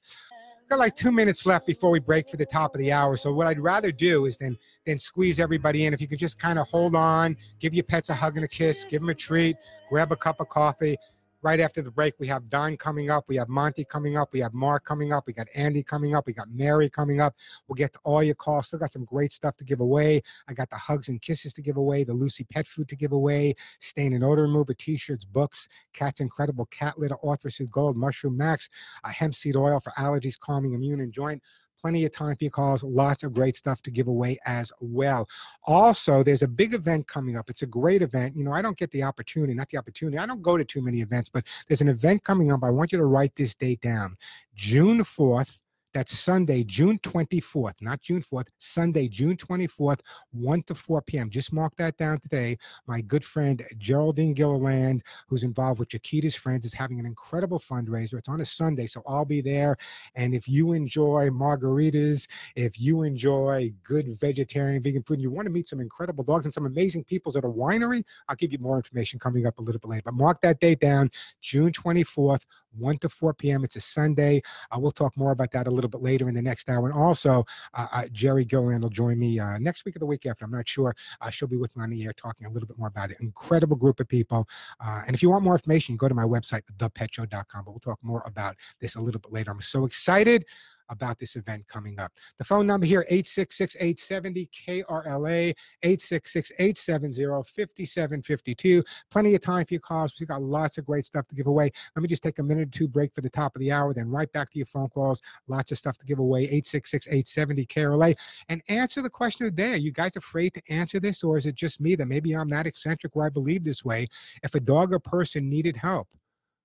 Got like two minutes left before we break for the top of the hour. So what I'd rather do is then then squeeze everybody in. If you could just kind of hold on, give your pets a hug and a kiss, give them a treat, grab a cup of coffee. Right after the break, we have Don coming up, we have Monty coming up, we have Mark coming up, we got Andy coming up, we got Mary coming up. We'll get to all your calls. Still got some great stuff to give away. I got the hugs and kisses to give away, the Lucy pet food to give away, stain and odor remover, t-shirts, books, Cat's Incredible Cat Litter, Orthocid Gold, Mushroom Max, uh, hemp seed oil for allergies, calming, immune, and joint. Plenty of time for your calls. Lots of great stuff to give away as well. Also, there's a big event coming up. It's a great event. You know, I don't get the opportunity, not the opportunity. I don't go to too many events, but there's an event coming up. I want you to write this date down. June 4th. That's Sunday, June 24th, not June 4th, Sunday, June 24th, 1 to 4 p.m. Just mark that down today. My good friend Geraldine Gilliland, who's involved with Chiquita's Friends, is having an incredible fundraiser. It's on a Sunday, so I'll be there. And if you enjoy margaritas, if you enjoy good vegetarian, vegan food, and you want to meet some incredible dogs and some amazing people at a winery, I'll give you more information coming up a little bit later. But mark that date down, June 24th, 1 to 4 p.m. It's a Sunday. Uh, we'll talk more about that a little bit later in the next hour. And also, uh, uh, Jerry Gilliland will join me uh, next week or the week after. I'm not sure. She'll be with me on the air talking a little bit more about it. Incredible group of people. And if you want more information, you go to my website, thepetshow.com. But we'll talk more about this a little bit later. I'm so excited about this event coming up. The phone number here, 866-870-KRLA, 866-870-5752. Plenty of time for your calls. We've got lots of great stuff to give away. Let me just take a minute or two break for the top of the hour, then right back to your phone calls. Lots of stuff to give away, 866-870-KRLA. And answer the question of the day. Are you guys afraid to answer this, or is it just me that maybe I'm that eccentric where I believe this way? If a dog or person needed help,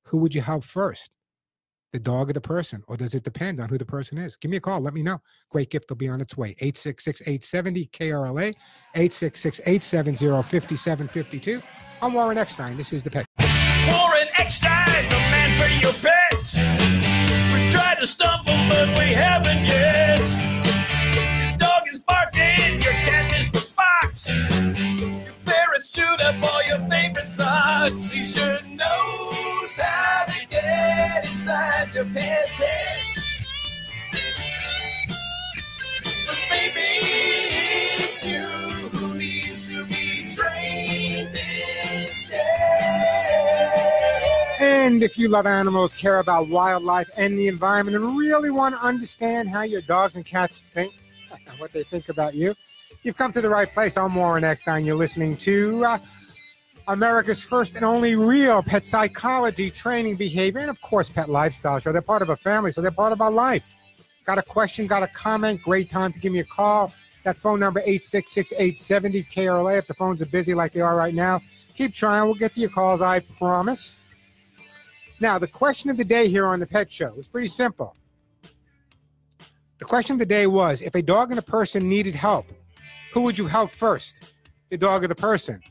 who would you help first? The dog or the person, or does it depend on who the person is? Give me a call. Let me know. Great gift will be on its way. 866-870 KRLA, 866-870-5752. I'm Warren Eckstein. This is The Pet. Warren Eckstein, the man for your pets. We tried to stumble, but we haven't yet. Your dog is barking, your cat missed the box. Your ferret's chewed up all your favorite socks. He sure knows how inside your head. But it's you who needs to be trained. And if you love animals, care about wildlife and the environment, and really want to understand how your dogs and cats think, and what they think about you, you've come to the right place. I'm Warren Eckstein. You're listening to uh, America's first and only real pet psychology, training, behavior, and of course, pet lifestyle show. They're part of a family, so they're part of our life. Got a question, got a comment, great time to give me a call. That phone number, 866-870-KRLA. If the phones are busy like they are right now, keep trying. We'll get to your calls, I promise. Now, the question of the day here on the Pet Show is pretty simple. The question of the day was if a dog and a person needed help, who would you help first? The dog or the person?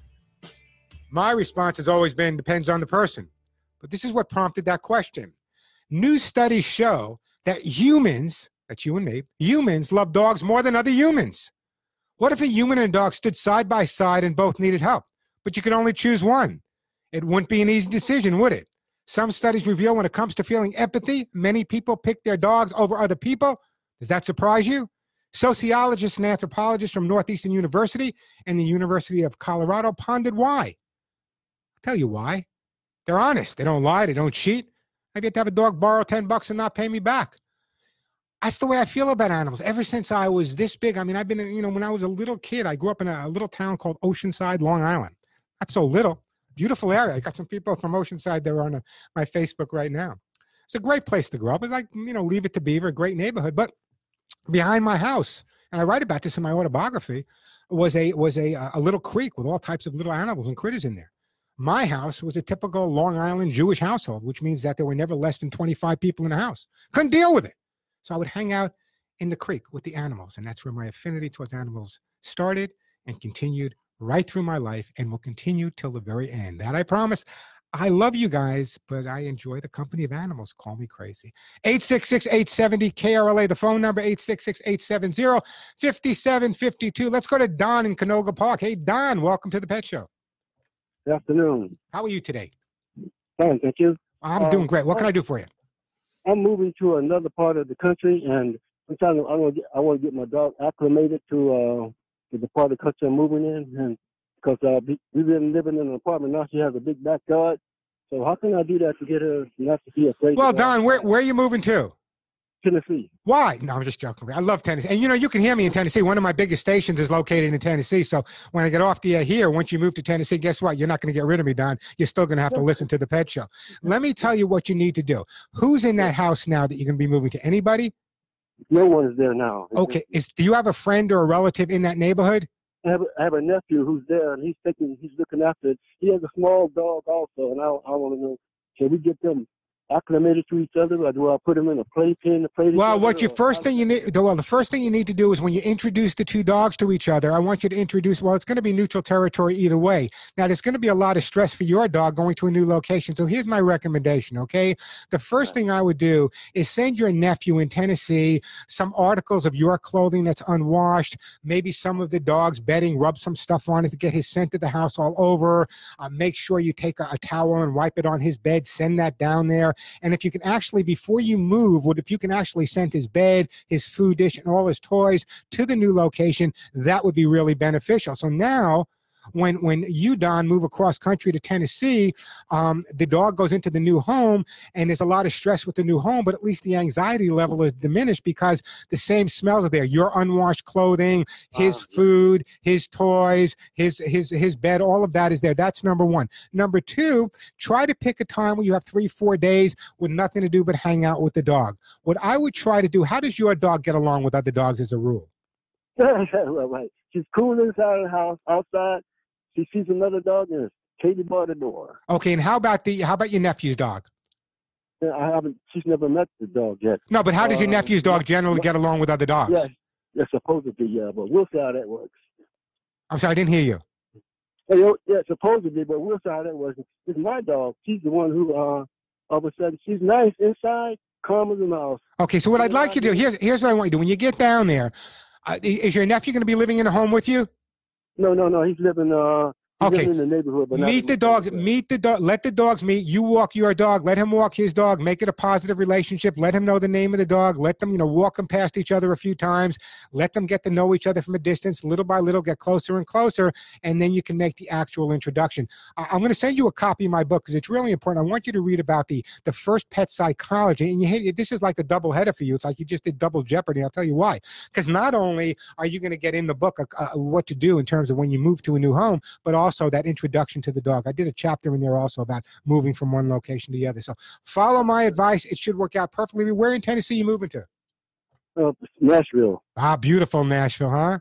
My response has always been depends on the person. But this is what prompted that question. New studies show that humans, that's you and me, humans love dogs more than other humans. What if a human and a dog stood side by side and both needed help, but you could only choose one? It wouldn't be an easy decision, would it? Some studies reveal when it comes to feeling empathy, many people pick their dogs over other people. Does that surprise you? Sociologists and anthropologists from Northeastern University and the University of Colorado pondered why. I'll tell you why. They're honest. They don't lie. They don't cheat. I've yet to have a dog borrow 10 bucks and not pay me back. That's the way I feel about animals. Ever since I was this big, I mean, I've been, you know, when I was a little kid, I grew up in a, little town called Oceanside, Long Island. Not so little. Beautiful area. I got some people from Oceanside that are on a, my Facebook right now. It's a great place to grow up. It's like, you know, Leave It to Beaver, a great neighborhood. But behind my house, and I write about this in my autobiography, was a was a a little creek with all types of little animals and critters in there. My house was a typical Long Island Jewish household, which means that there were never less than 25 people in the house. Couldn't deal with it. So I would hang out in the creek with the animals. And that's where my affinity towards animals started and continued right through my life and will continue till the very end. That I promise. I love you guys, but I enjoy the company of animals. Call me crazy. 866 870 KRLA, the phone number 866 870 5752. Let's go to Don in Canoga Park. Hey, Don, welcome to the Pet Show. Good afternoon. How are you today? Fine, thank you. I'm Uh, doing great. What can I do for you? I'm moving to another part of the country, and I'm trying to. I want to. Get, I want to get my dog acclimated to uh to the part of the country I'm moving in, and because uh, we- we've been living in an apartment now, she has a big backyard. So how can I do that to get her not to be afraid? Well, Don, where, where are you moving to? Tennessee. Why? No, I'm just joking. I love Tennessee. And you know, you can hear me in Tennessee. One of my biggest stations is located in Tennessee. So when I get off the air here, once you move to Tennessee, guess what? You're not going to get rid of me, Don. You're still going to have to listen to the pet show. Let me tell you what you need to do. Who's in that house now that you're going to be moving to? Anybody? No one is there now. Okay. Is do you have a friend or a relative in that neighborhood? I have, I have a nephew who's there, and he's taking, he's looking after it. He has a small dog also, and I, I want to know, can we get them acclimated to each other, or do I put them in a playpen to play together? Well, what your first thing you need, well, the first thing you need to do is when you introduce the two dogs to each other, I want you to introduce, well, it's going to be neutral territory either way. Now, there's going to be a lot of stress for your dog going to a new location. So here's my recommendation, okay? The first thing I would do is send your nephew in Tennessee some articles of your clothing that's unwashed, maybe some of the dog's bedding, rub some stuff on it to get his scent of the house all over. Uh, make sure you take a, a towel and wipe it on his bed, send that down there. And if you can actually, before you move, what if you can actually send his bed, his food dish, and all his toys to the new location, that would be really beneficial. So now, when when you Don move across country to Tennessee, um, the dog goes into the new home, and there's a lot of stress with the new home, but at least the anxiety level is diminished because the same smells are there. Your unwashed clothing, his food, his toys, his his his bed, all of that is there. That's number one. Number two, try to pick a time where you have three, four days with nothing to do but hang out with the dog. What I would try to do, how does your dog get along with other dogs as a rule? right, right. She's cool inside the house. Outside, she sees another dog and it's Katie bar the door. Okay, and how about the how about your nephew's dog? I haven't. She's never met the dog yet. No, but how does your Uh, nephew's dog generally get along with other dogs? Yeah, yeah, supposedly, yeah, but we'll see how that works. I'm sorry, I didn't hear you. Hey, yeah, supposedly, but we'll see how that works. It's my dog. She's the one who, uh, all of a sudden, she's nice inside, calm as a mouse. Okay, so what I'd like you to do here's here's what I want you to do. When you get down there, uh, is your nephew going to be living in a home with you? No, no, no. He's living. Uh, Okay. in the neighborhood, but meet the dogs meet the dog let the dogs meet. You walk your dog let him walk his dog make it a positive relationship let him know the name of the dog let them you know walk them past each other a few times let them get to know each other from a distance little by little get closer and closer and then you can make the actual introduction. I- i'm going to send you a copy of my book because it's really important. I want you to read about the the first pet psychology and you hit, this is like a double header for you. It's like you just did double jeopardy i'll tell you why. Because not only are you going to get in the book uh, uh, what to do in terms of when you move to a new home but also that introduction to the dog. I did a chapter in there also about moving from one location to the other. So follow my advice. It should work out perfectly. Where in Tennessee you moving to? Uh, Nashville. Ah, beautiful Nashville, huh?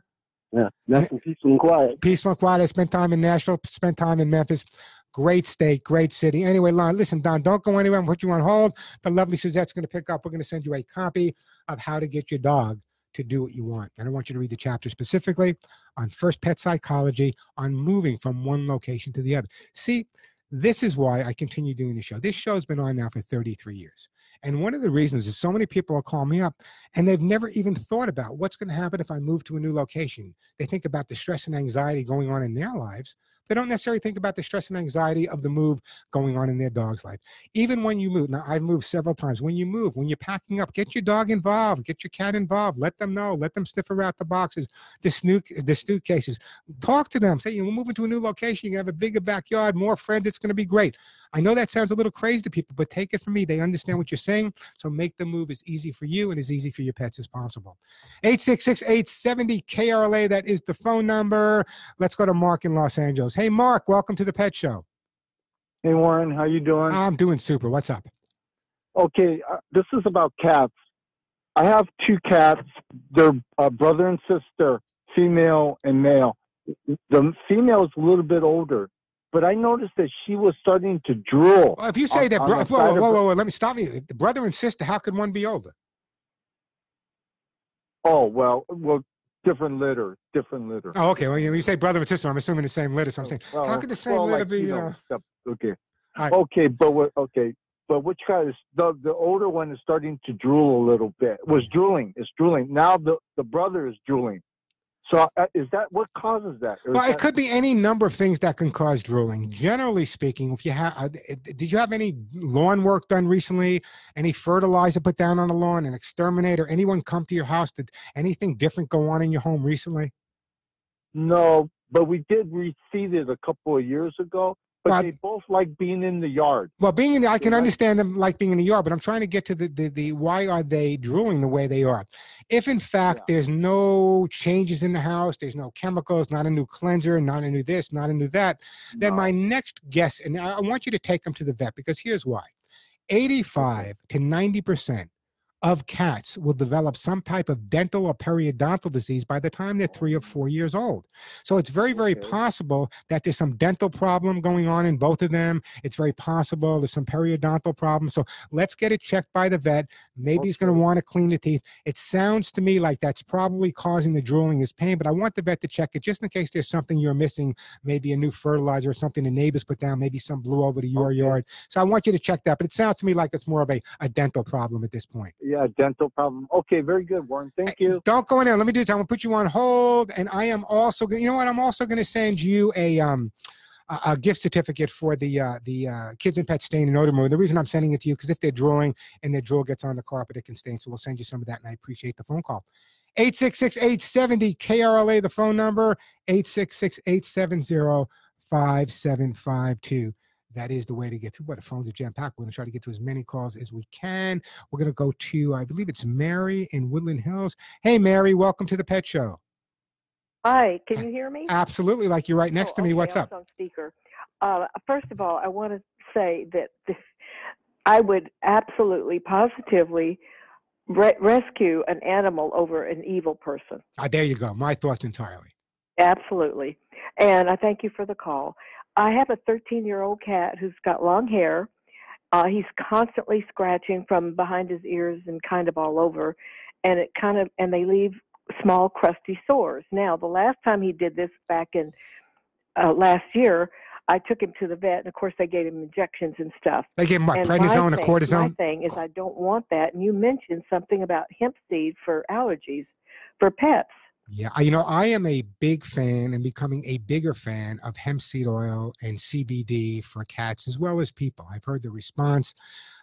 Yeah, and peaceful and quiet. Peaceful and quiet. I spent time in Nashville, spent time in Memphis. Great state, great city. Anyway, Lon, listen, Don, don't go anywhere. I'm put you on hold. The lovely Suzette's going to pick up. We're going to send you a copy of how to get your dog to do what you want. And I want you to read the chapter specifically on first pet psychology, on moving from one location to the other. See, this is why I continue doing the show. This show's been on now for 33 years. And one of the reasons is so many people will call me up and they've never even thought about what's going to happen if I move to a new location. They think about the stress and anxiety going on in their lives. They don't necessarily think about the stress and anxiety of the move going on in their dog's life. Even when you move, now I've moved several times. When you move, when you're packing up, get your dog involved, get your cat involved, let them know, let them sniff around the boxes, the snook, the suitcases. Talk to them. Say, you're moving to a new location, you have a bigger backyard, more friends, it's going to be great. I know that sounds a little crazy to people, but take it from me. They understand what you're saying. So make the move as easy for you and as easy for your pets as possible. 866 870 KRLA, that is the phone number. Let's go to Mark in Los Angeles. Hey, Mark, welcome to the Pet Show. Hey Warren, how you doing? I'm doing super. What's up? Okay, uh, this is about cats. I have two cats. They're uh, brother and sister, female and male. The female is a little bit older, but I noticed that she was starting to drool. Well, if you say on- that, bro- whoa, whoa, whoa, whoa, whoa, let me stop you. The brother and sister, how could one be older? Oh well, well, different litter, different litter. Oh, okay. Well, you, you say brother and sister. I'm assuming the same litter. So I'm saying, how could the same well, litter like, be? you know, uh, stuff- Okay. Right. Okay, but what? Okay, but which guy is the the older one is starting to drool a little bit. Was drooling, is drooling. Now the the brother is drooling. So uh, is that what causes that? Well, it could be any number of things that can cause drooling. Generally speaking, if you have, uh, did you have any lawn work done recently? Any fertilizer put down on the lawn? An exterminator? Anyone come to your house? Did anything different go on in your home recently? No, but we did reseed it a couple of years ago. But Well, they both like being in the yard. Well, being in the, I can understand them like being in the yard, but I'm trying to get to the, the, the why are they drooling the way they are? If in fact there's no changes in the house, there's no chemicals, not a new cleanser, not a new this, not a new that, then my next guess, and I I want you to take them to the vet because here's why 85 to 90% of cats will develop some type of dental or periodontal disease by the time they're three or oh. four years old. So it's very, very possible that there's some dental problem going on in both of them. It's very possible there's some periodontal problem. So let's get it checked by the vet. Maybe he's going to want to clean the teeth. It sounds to me like that's probably causing the drooling is pain, but I want the vet to check it just in case there's something you're missing, maybe a new fertilizer or something the neighbors put down, maybe some blew over to your yard. So I want you to check that, but it sounds to me like it's more of a, a dental problem at this point. Yeah, dental problem. Okay, very good, Warren. Thank you. Don't go in there. Let me do this. I'm gonna put you on hold, and I am also gonna. You know what? I'm also gonna send you a um a, gift certificate for the uh, the uh, kids and pet stain and odor remover. The reason I'm sending it to you because if they're drawing and their drool gets on the carpet, it can stain. So we'll send you some of that, and I appreciate the phone call. 866-870 KRLA, the phone number 866-870-5752. That is the way to get through. But the phones are jam packed. We're gonna try to get to as many calls as we can. We're gonna go to, I believe it's Mary in Woodland Hills. Hey, Mary, welcome to the Pet Show. Hi, can you hear me? Absolutely, like you're right next Oh, to me. okay, What's I up? on speaker. Uh, first of all, I want to say that this, I would absolutely, positively re- rescue an animal over an evil person. Ah, there you go. My thoughts entirely. Absolutely. And I thank you for the call. I have a 13 year old cat who's got long hair. Uh, he's constantly scratching from behind his ears and kind of all over. And it kind of, and they leave small crusty sores. Now, the last time he did this back in uh, last year, I took him to the vet, and of course, they gave him injections and stuff. They gave him what, And prednisone thing- cortisone? My thing is, I don't want that. And you mentioned something about hemp seed for allergies for pets. Yeah, you know, I am a big fan and becoming a bigger fan of hemp seed oil and CBD for cats as well as people. I've heard the response.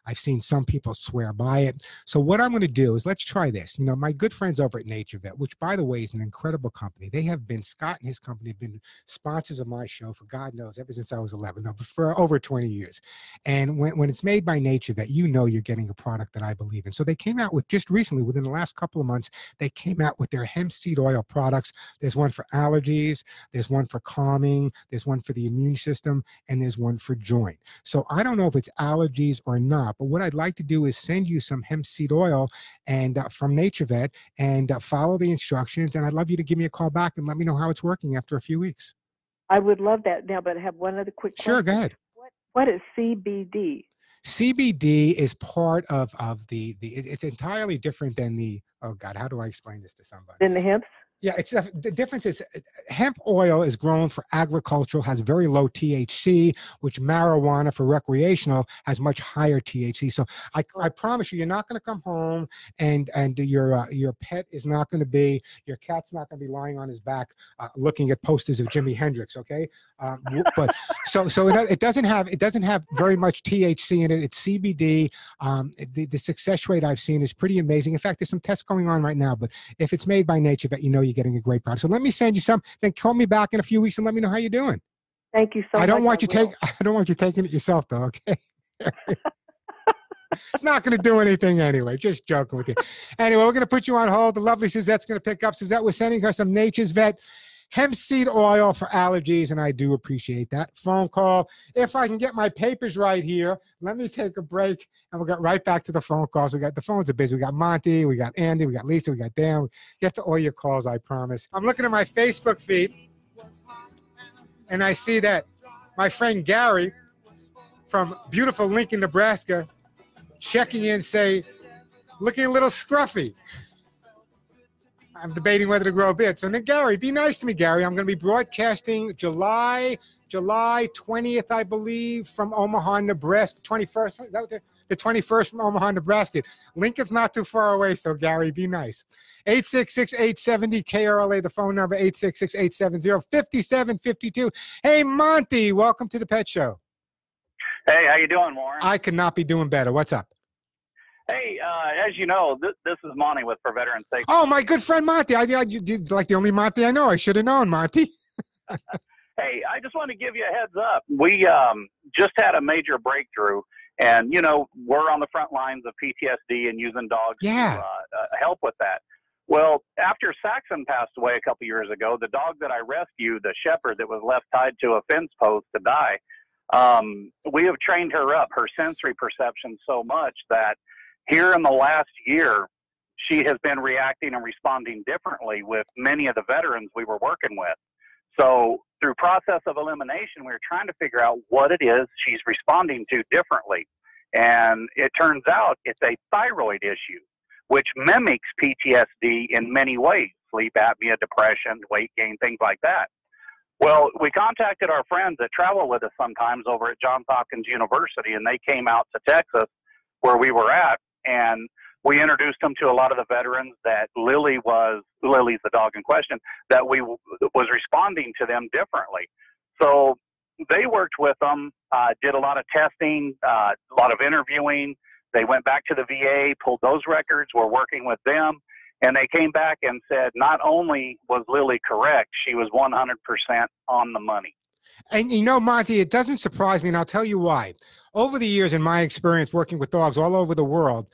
I've seen some people swear by it. So what I'm going to do is let's try this. You know, my good friends over at NaturVet, which by the way is an incredible company. They have been Scott and his company have been sponsors of my show for God knows ever since I was 11, no, for over 20 years. And when, when it's made by NaturVet, you know you're getting a product that I believe in. So they came out with just recently, within the last couple of months, they came out with their hemp seed oil products. There's one for allergies, there's one for calming, there's one for the immune system, and there's one for joint. So I don't know if it's allergies or not, but what I'd like to do is send you some hemp seed oil and uh, from NaturVet and uh, follow the instructions. And I'd love you to give me a call back and let me know how it's working after a few weeks. I would love that now, but I have one other quick question. Sure, go ahead. What is CBD? CBD is part of of the the. It's entirely different than the. Oh God, how do I explain this to somebody? In the hemp? Yeah, it's the difference is uh, hemp oil is grown for agricultural, has very low THC, which marijuana for recreational has much higher THC. So I, I promise you, you're not going to come home and and your uh, your pet is not going to be your cat's not going to be lying on his back uh, looking at posters of Jimi Hendrix. Okay, um, but so so it, it doesn't have it doesn't have very much THC in it. It's CBD. Um, the the success rate I've seen is pretty amazing. In fact, there's some tests going on right now. But if it's made by nature, that you know you're getting a great product. So let me send you some. Then call me back in a few weeks and let me know how you're doing. Thank you so I don't much. want you take. I don't want you taking it yourself though. Okay. it's not going to do anything anyway. Just joking with you. Anyway, we're going to put you on hold. The lovely Suzette's going to pick up. Suzette, we're sending her some Nature's Vet hemp seed oil for allergies, and I do appreciate that phone call. If I can get my papers right here, let me take a break, and we'll get right back to the phone calls. We got the phones are busy. We got Monty, we got Andy, we got Lisa, we got Dan. Get to all your calls, I promise. I'm looking at my Facebook feed, and I see that my friend Gary from beautiful Lincoln, Nebraska, checking in, say, looking a little scruffy. I'm debating whether to grow a beard. So then, Gary, be nice to me, Gary. I'm going to be broadcasting July July 20th, I believe, from Omaha, Nebraska. 21st, is that what the, the 21st from Omaha, Nebraska. Lincoln's not too far away, so Gary, be nice. 866-870 KRLA, the phone number 866-870-5752. Hey, Monty, welcome to the Pet Show. Hey, how you doing, Warren? I could not be doing better. What's up? Hey, uh, as you know, th- this is Monty with For Veterans Sake. Oh, my good friend Monty. I, I you did like the only Monty I know. I should have known, Monty. Hey, I just want to give you a heads up. We um, just had a major breakthrough, and you know we're on the front lines of PTSD and using dogs Yeah. to uh, uh, help with that. Well, after Saxon passed away a couple years ago, the dog that I rescued, the shepherd that was left tied to a fence post to die, um, we have trained her up, her sensory perception so much that here in the last year, she has been reacting and responding differently with many of the veterans we were working with. So through process of elimination, we were trying to figure out what it is she's responding to differently. And it turns out it's a thyroid issue, which mimics PTSD in many ways sleep apnea, depression, weight gain, things like that. Well, we contacted our friends that travel with us sometimes over at Johns Hopkins University, and they came out to Texas where we were at, and we introduced them to a lot of the veterans that Lily was Lily's the dog in question that we was responding to them differently. So they worked with them, uh, did a lot of testing, uh, a lot of interviewing. They went back to the VA, pulled those records. We're working with them, and they came back and said not only was Lily correct, she was 100% on the money. And you know, Monty, it doesn't surprise me, and I'll tell you why. Over the years, in my experience working with dogs all over the world,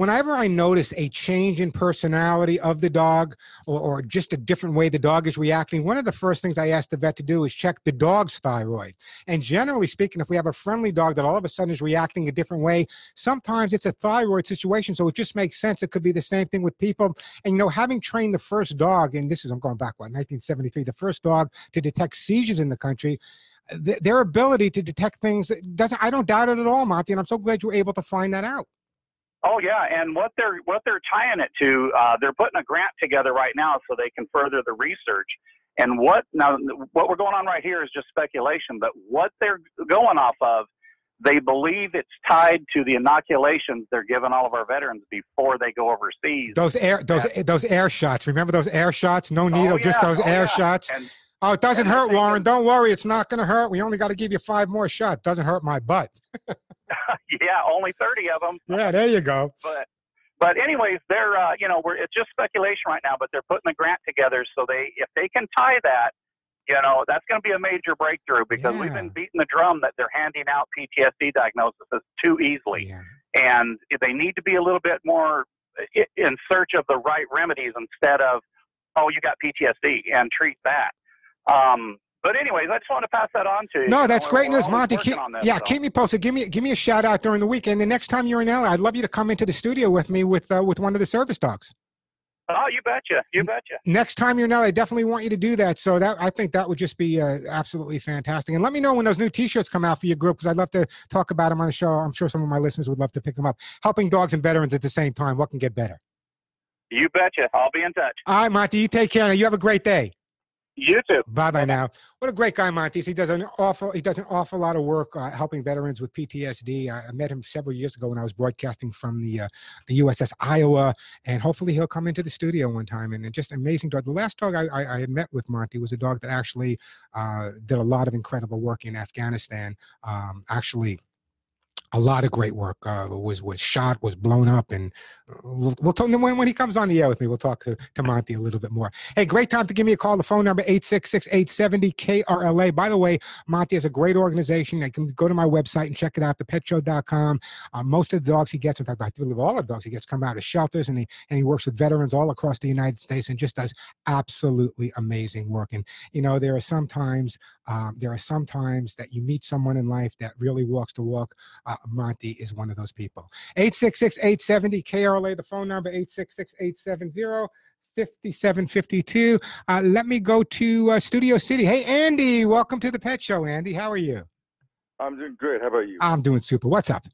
whenever I notice a change in personality of the dog or, or just a different way the dog is reacting, one of the first things I ask the vet to do is check the dog's thyroid. And generally speaking, if we have a friendly dog that all of a sudden is reacting a different way, sometimes it's a thyroid situation. So it just makes sense. It could be the same thing with people. And, you know, having trained the first dog, and this is, I'm going back, what, 1973, the first dog to detect seizures in the country, their ability to detect things doesn't, I don't doubt it at all, Monty. And I'm so glad you were able to find that out. Oh yeah, and what they're what they're tying it to, uh, they're putting a grant together right now so they can further the research. And what now? What we're going on right here is just speculation, but what they're going off of, they believe it's tied to the inoculations they're giving all of our veterans before they go overseas. Those air those those air shots. Remember those air shots? No needle, just yeah. those Oh, air yeah. shots. And- oh, it doesn't hurt, Warren. Don't worry, it's not going to hurt. We only got to give you five more shots. Doesn't hurt my butt. yeah, only 30 of them. Yeah, there you go. But but anyways, they're uh, you know we're it's just speculation right now, but they're putting the grant together so they if they can tie that, you know that's going to be a major breakthrough because we've been beating the drum that they're handing out PTSD diagnoses too easily, and they need to be a little bit more in search of the right remedies instead of oh you got PTSD and treat that. Um, but anyways, I just want to pass that on to you. No, You that's know, great news, Monty. Keep, this, yeah, so. keep me posted. Give me give me a shout out during the weekend. The next time you're in LA, I'd love you to come into the studio with me with uh, with one of the service dogs. Oh, you betcha, you betcha. Next time you're in LA, I definitely want you to do that. So that I think that would just be uh, absolutely fantastic. And let me know when those new T-shirts come out for your group because I'd love to talk about them on the show. I'm sure some of my listeners would love to pick them up. Helping dogs and veterans at the same time. What can get better? You betcha. I'll be in touch. All right, Monty. You take care. Now you have a great day. You too. Bye bye now. What a great guy Monty. He does an awful he does an awful lot of work uh, helping veterans with PTSD. I, I met him several years ago when I was broadcasting from the uh, the USS Iowa, and hopefully he'll come into the studio one time. And, and just amazing dog. The last dog I, I, I had met with Monty was a dog that actually uh, did a lot of incredible work in Afghanistan. Um, actually a lot of great work. Uh, was was shot, was blown up, and uh, we'll, we'll talk when when he comes on the air with me. We'll talk to, to Monty a little bit more. Hey, great time to give me a call. The phone number 866-870 KRLA. By the way, Monty has a great organization. I can go to my website and check it out, thepetshow.com. Uh, most of the dogs he gets, in fact, I believe all the dogs he gets come out of shelters, and he and he works with veterans all across the United States, and just does absolutely amazing work. And you know, there are sometimes um, there are sometimes that you meet someone in life that really walks the walk. Uh, Monty is one of those people. 866-870 KRLA, the phone number 866-870 5752. Uh, let me go to uh, Studio City. Hey, Andy, welcome to the Pet Show, Andy. How are you? I'm doing great. How about you? I'm doing super. What's up?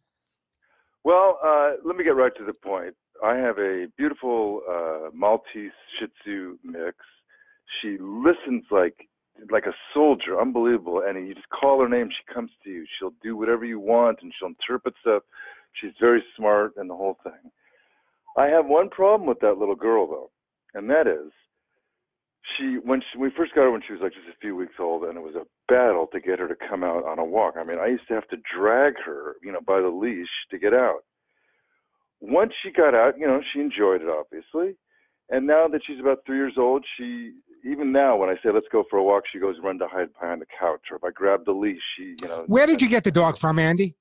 Well, uh, let me get right to the point. I have a beautiful uh, Maltese Shih Tzu mix. She listens like like a soldier, unbelievable. And you just call her name, she comes to you. She'll do whatever you want, and she'll interpret stuff. She's very smart, and the whole thing. I have one problem with that little girl though, and that is she when she, we first got her when she was like just a few weeks old, and it was a battle to get her to come out on a walk. I mean, I used to have to drag her, you know, by the leash to get out. Once she got out, you know, she enjoyed it obviously, and now that she's about three years old, she even now when I say let's go for a walk, she goes run to hide behind the couch, or if I grab the leash, she, you know, Where did you get the dog from, Andy?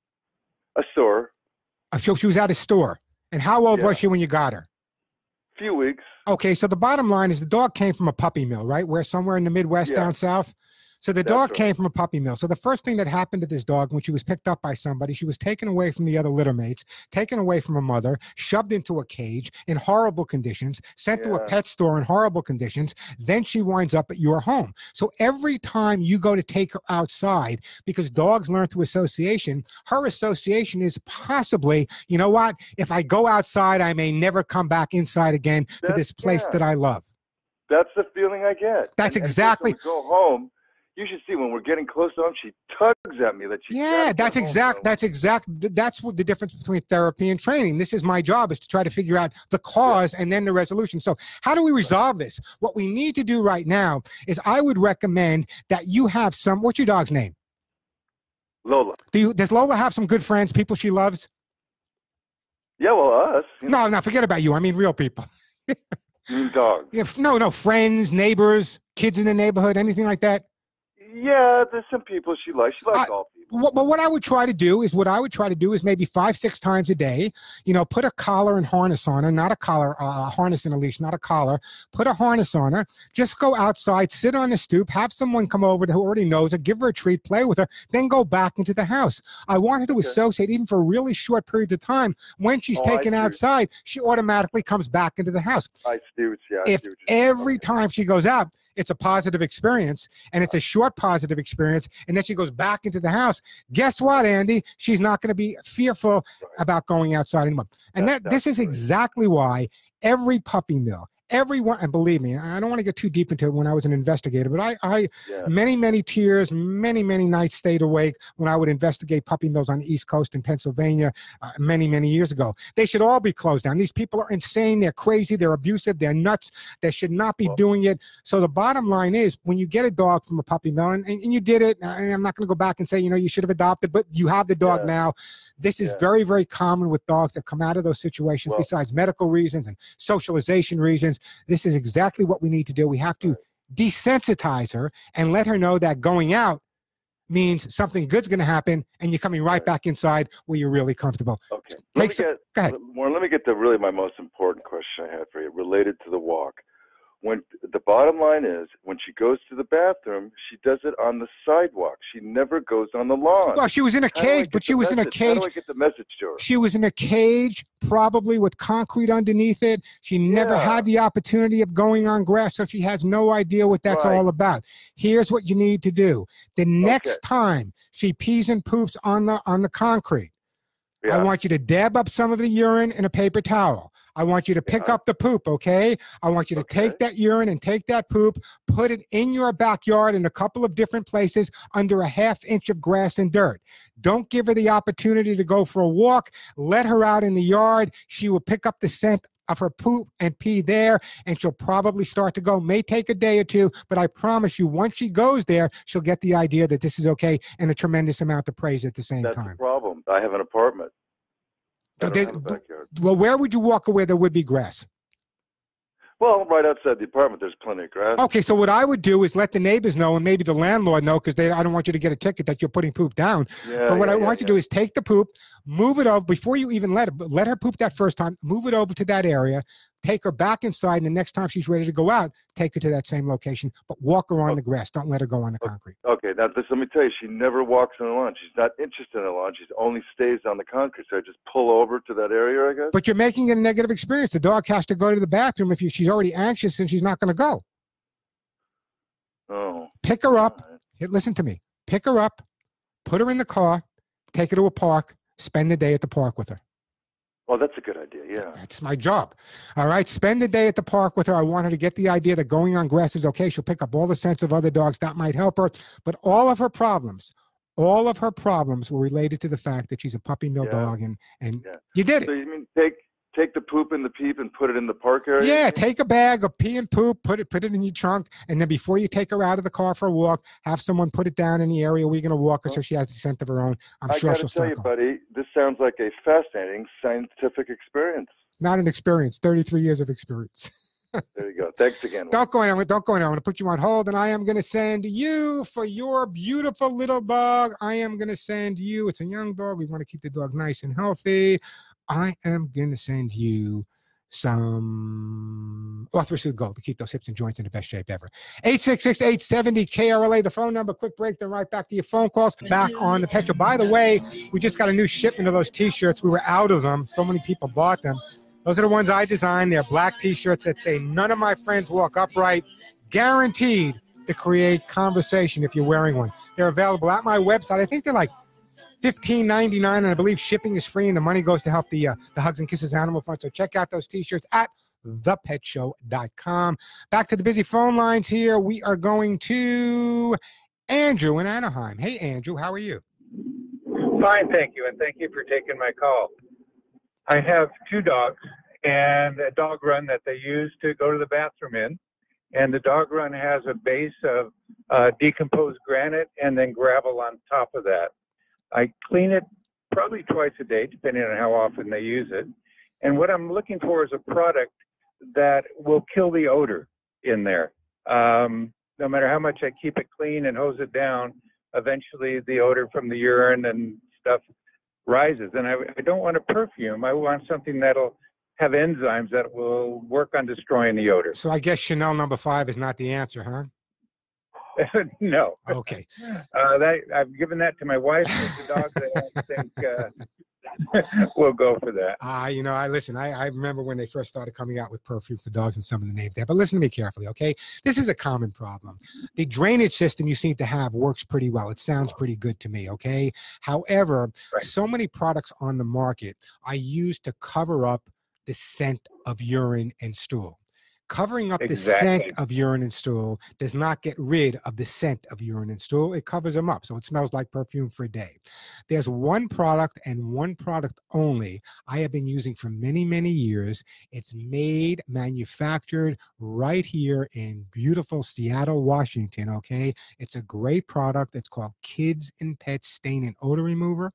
a store. So she was at a store. And how old was she when you got her? Few weeks. Okay, so the bottom line is the dog came from a puppy mill, right? Where somewhere in the Midwest Yeah. down south. So the That's dog right. came from a puppy mill. So the first thing that happened to this dog when she was picked up by somebody, she was taken away from the other litter mates, taken away from her mother, shoved into a cage in horrible conditions, sent to a pet store in horrible conditions. Then she winds up at your home. So every time you go to take her outside, because dogs learn through association, her association is possibly, you know what? If I go outside, I may never come back inside again to this place yeah. that I love. That's the feeling I get. That's And- and exactly- we go home. You should see when we're getting close to home, she tugs at me that she. Yeah, that's exact. That's exact. That's what the difference between therapy and training. This is my job is to try to figure out the cause and then the resolution. So, how do we resolve this? What we need to do right now is, I would recommend that you have some. What's your dog's name? Lola. Do you, does Lola have some good friends, people she loves? Yeah, well, us. You No, no, forget about you. I mean, real people. You mean dogs? Yeah, no, no, friends, neighbors, kids in the neighborhood, anything like that. Yeah, there's some people she likes. She likes all people. What, but what I would try to do is what I would try to do is maybe five, six times a day, you know, put a collar and harness on her, not a collar, uh, a harness and a leash, not a collar. Put a harness on her. Just go outside, sit on the stoop, have someone come over who already knows her, give her a treat, play with her, then go back into the house. I want her to associate, even for really short periods of time, when she's Oh, taken outside, she automatically comes back into the house I see what yeah, I if see what every time she goes out it's a positive experience and it's a short positive experience and then she goes back into the house. Guess what andy? She's not going to be fearful about going outside anymore. And that this is exactly why every puppy mill everyone, and believe me, I don't want to get too deep into it when I was an investigator, but I, I Yeah. many, many tears, many, many nights stayed awake when I would investigate puppy mills on the East Coast in Pennsylvania uh, many, many years ago. They should all be closed down. These people are insane. They're crazy. They're abusive. They're nuts. They should not be doing it. So the bottom line is when you get a dog from a puppy mill, and, and, and you did it, and I'm not going to go back and say, you know, you should have adopted, but you have the dog now. This is very, very common with dogs that come out of those situations, besides medical reasons and socialization reasons. This is exactly what we need to do. We have to desensitize her and let her know that going out means something good's going to happen and you're coming right back inside where you're really comfortable. Okay. Let me get, go ahead. Warren, let me get to really my most important question I had for you related to the walk. When the bottom line is, when she goes to the bathroom, she does it on the sidewalk. She never goes on the lawn. Well, she was in a How do I cage, but she was in a message? How do I cage. get the message to her? She was in a cage, probably with concrete underneath it. She never had the opportunity of going on grass, so she has no idea what that's Right. all about. Here's what you need to do: the next time she pees and poops on the on the concrete, I want you to dab up some of the urine in a paper towel. I want you to pick up the poop, okay? I want you to take that urine and take that poop, put it in your backyard in a couple of different places under a half inch of grass and dirt. Don't give her the opportunity to go for a walk. Let her out in the yard. She will pick up the scent of her poop and pee there, and she'll probably start to go. May take a day or two, but I promise you, once she goes there, she'll get the idea that this is okay and a tremendous amount of praise at the same That's time. the problem. I have an apartment. I they-. Well, where would you walk away there would be grass? Well, right outside the apartment, there's plenty of grass. Okay, so what I would do is let the neighbors know and maybe the landlord know because they I don't want you to get a ticket that you're putting poop down. Yeah, but what yeah, I yeah, want you to do is take the poop, move it over before you even let her let her poop that first time, move it over to that area, take her back inside, and the next time she's ready to go out, take her to that same location, but walk her on the grass. Don't let her go on the concrete. Okay, now this, let me tell you, she never walks on the lawn. She's not interested in the lawn. She only stays on the concrete. So I just pull over to that area, I guess. But you're making it a negative experience. The dog has to go to the bathroom if you, she's already anxious and she's not going to go. Oh, Pick her up. Hey, Listen to me. Pick her up, put her in the car, take her to a park, spend the day at the park with her. well, that's a good idea. Yeah. That's my job. All right. Spend the day at the park with her. I want her to get the idea that going on grass is okay. She'll pick up all the scents of other dogs. That might help her. But all of her problems, all of her problems were related to the fact that she's a puppy mill dog and, and you did it. So you mean take take the poop and the peep and put it in the park area? Yeah, take a bag of pee and poop, put it put it in your trunk, and then before you take her out of the car for a walk, have someone put it down in the area where you're gonna walk her so she has the scent of her own. I'm I sure she'll tell you, buddy, this sounds like a fascinating scientific experience. Not an experience, 33 years of experience. There you go. Thanks again. Don't go in. Don't go in. I'm going to put you on hold, and I am going to send you for your beautiful little dog. I am going to send you. It's a young dog. We want to keep the dog nice and healthy. I am going to send you some oh, Arthur Gold to keep those hips and joints in the best shape ever. 866-870 KRLA, the phone number. Quick break, then right back to your phone calls. Back on the petrol. By the way, we just got a new shipment of those T-shirts. We were out of them. So many people bought them. Those are the ones I designed. They're black T-shirts that say "None of my friends walk upright." Guaranteed to create conversation if you're wearing one. They're available at my website. I think they're like fifteen ninety nine, and I believe shipping is free, and the money goes to help the uh, the Hugs and Kisses Animal Fund. So check out those T-shirts at thepetshow.com. Back to the busy phone lines here. We are going to Andrew in Anaheim. Hey, Andrew, how are you? Fine, thank you, and thank you for taking my call. I have two dogs and a dog run that they use to go to the bathroom in. And the dog run has a base of uh, decomposed granite and then gravel on top of that. I clean it probably twice a day, depending on how often they use it. And what I'm looking for is a product that will kill the odor in there. Um, no matter how much I keep it clean and hose it down, eventually the odor from the urine and stuff rises. And I, I don't want a perfume. I want something that'll have enzymes that will work on destroying the odor. So I guess Chanel number five is not the answer, huh? no. Okay. Uh, that I've given that to my wife. The dogs, I think uh, will go for that. Ah, you know, I listen. I, I remember when they first started coming out with perfume for dogs and some of the names there. But listen to me carefully, okay? This is a common problem. The drainage system you seem to have works pretty well. It sounds pretty good to me, okay? However, so many products on the market are used to cover up the scent of urine and stool. Covering up the scent of urine and stool does not get rid of the scent of urine and stool. It covers them up. So it smells like perfume for a day. There's one product and one product only I have been using for many, many years. It's made, manufactured right here in beautiful Seattle, Washington. Okay. It's a great product. It's called Kids and Pets Stain and Odor Remover.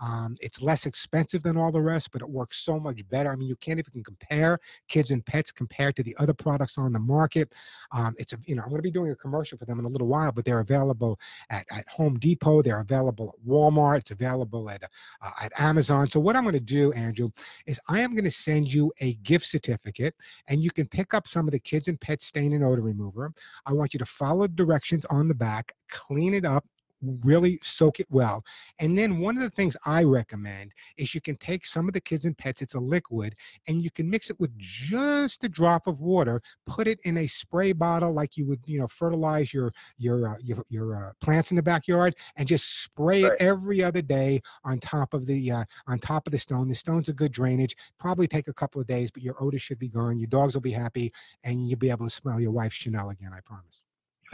Um, it's less expensive than all the rest, but it works so much better. I mean, you can't even compare kids and pets compared to the other products on the market. Um, it's a, you know, I'm going to be doing a commercial for them in a little while, but they're available at, at Home Depot. They're available at Walmart. It's available at uh, at Amazon. So what I'm going to do, Andrew, is I am going to send you a gift certificate, and you can pick up some of the kids and pet stain and odor remover. I want you to follow the directions on the back, clean it up really soak it well. And then one of the things I recommend is you can take some of the kids and pets, it's a liquid, and you can mix it with just a drop of water, put it in a spray bottle like you would, you know, fertilize your your uh, your, your uh, plants in the backyard and just spray it every other day on top of the uh, on top of the stone. The stone's a good drainage. Probably take a couple of days, but your odor should be gone. Your dogs will be happy and you'll be able to smell your wife's Chanel again, I promise.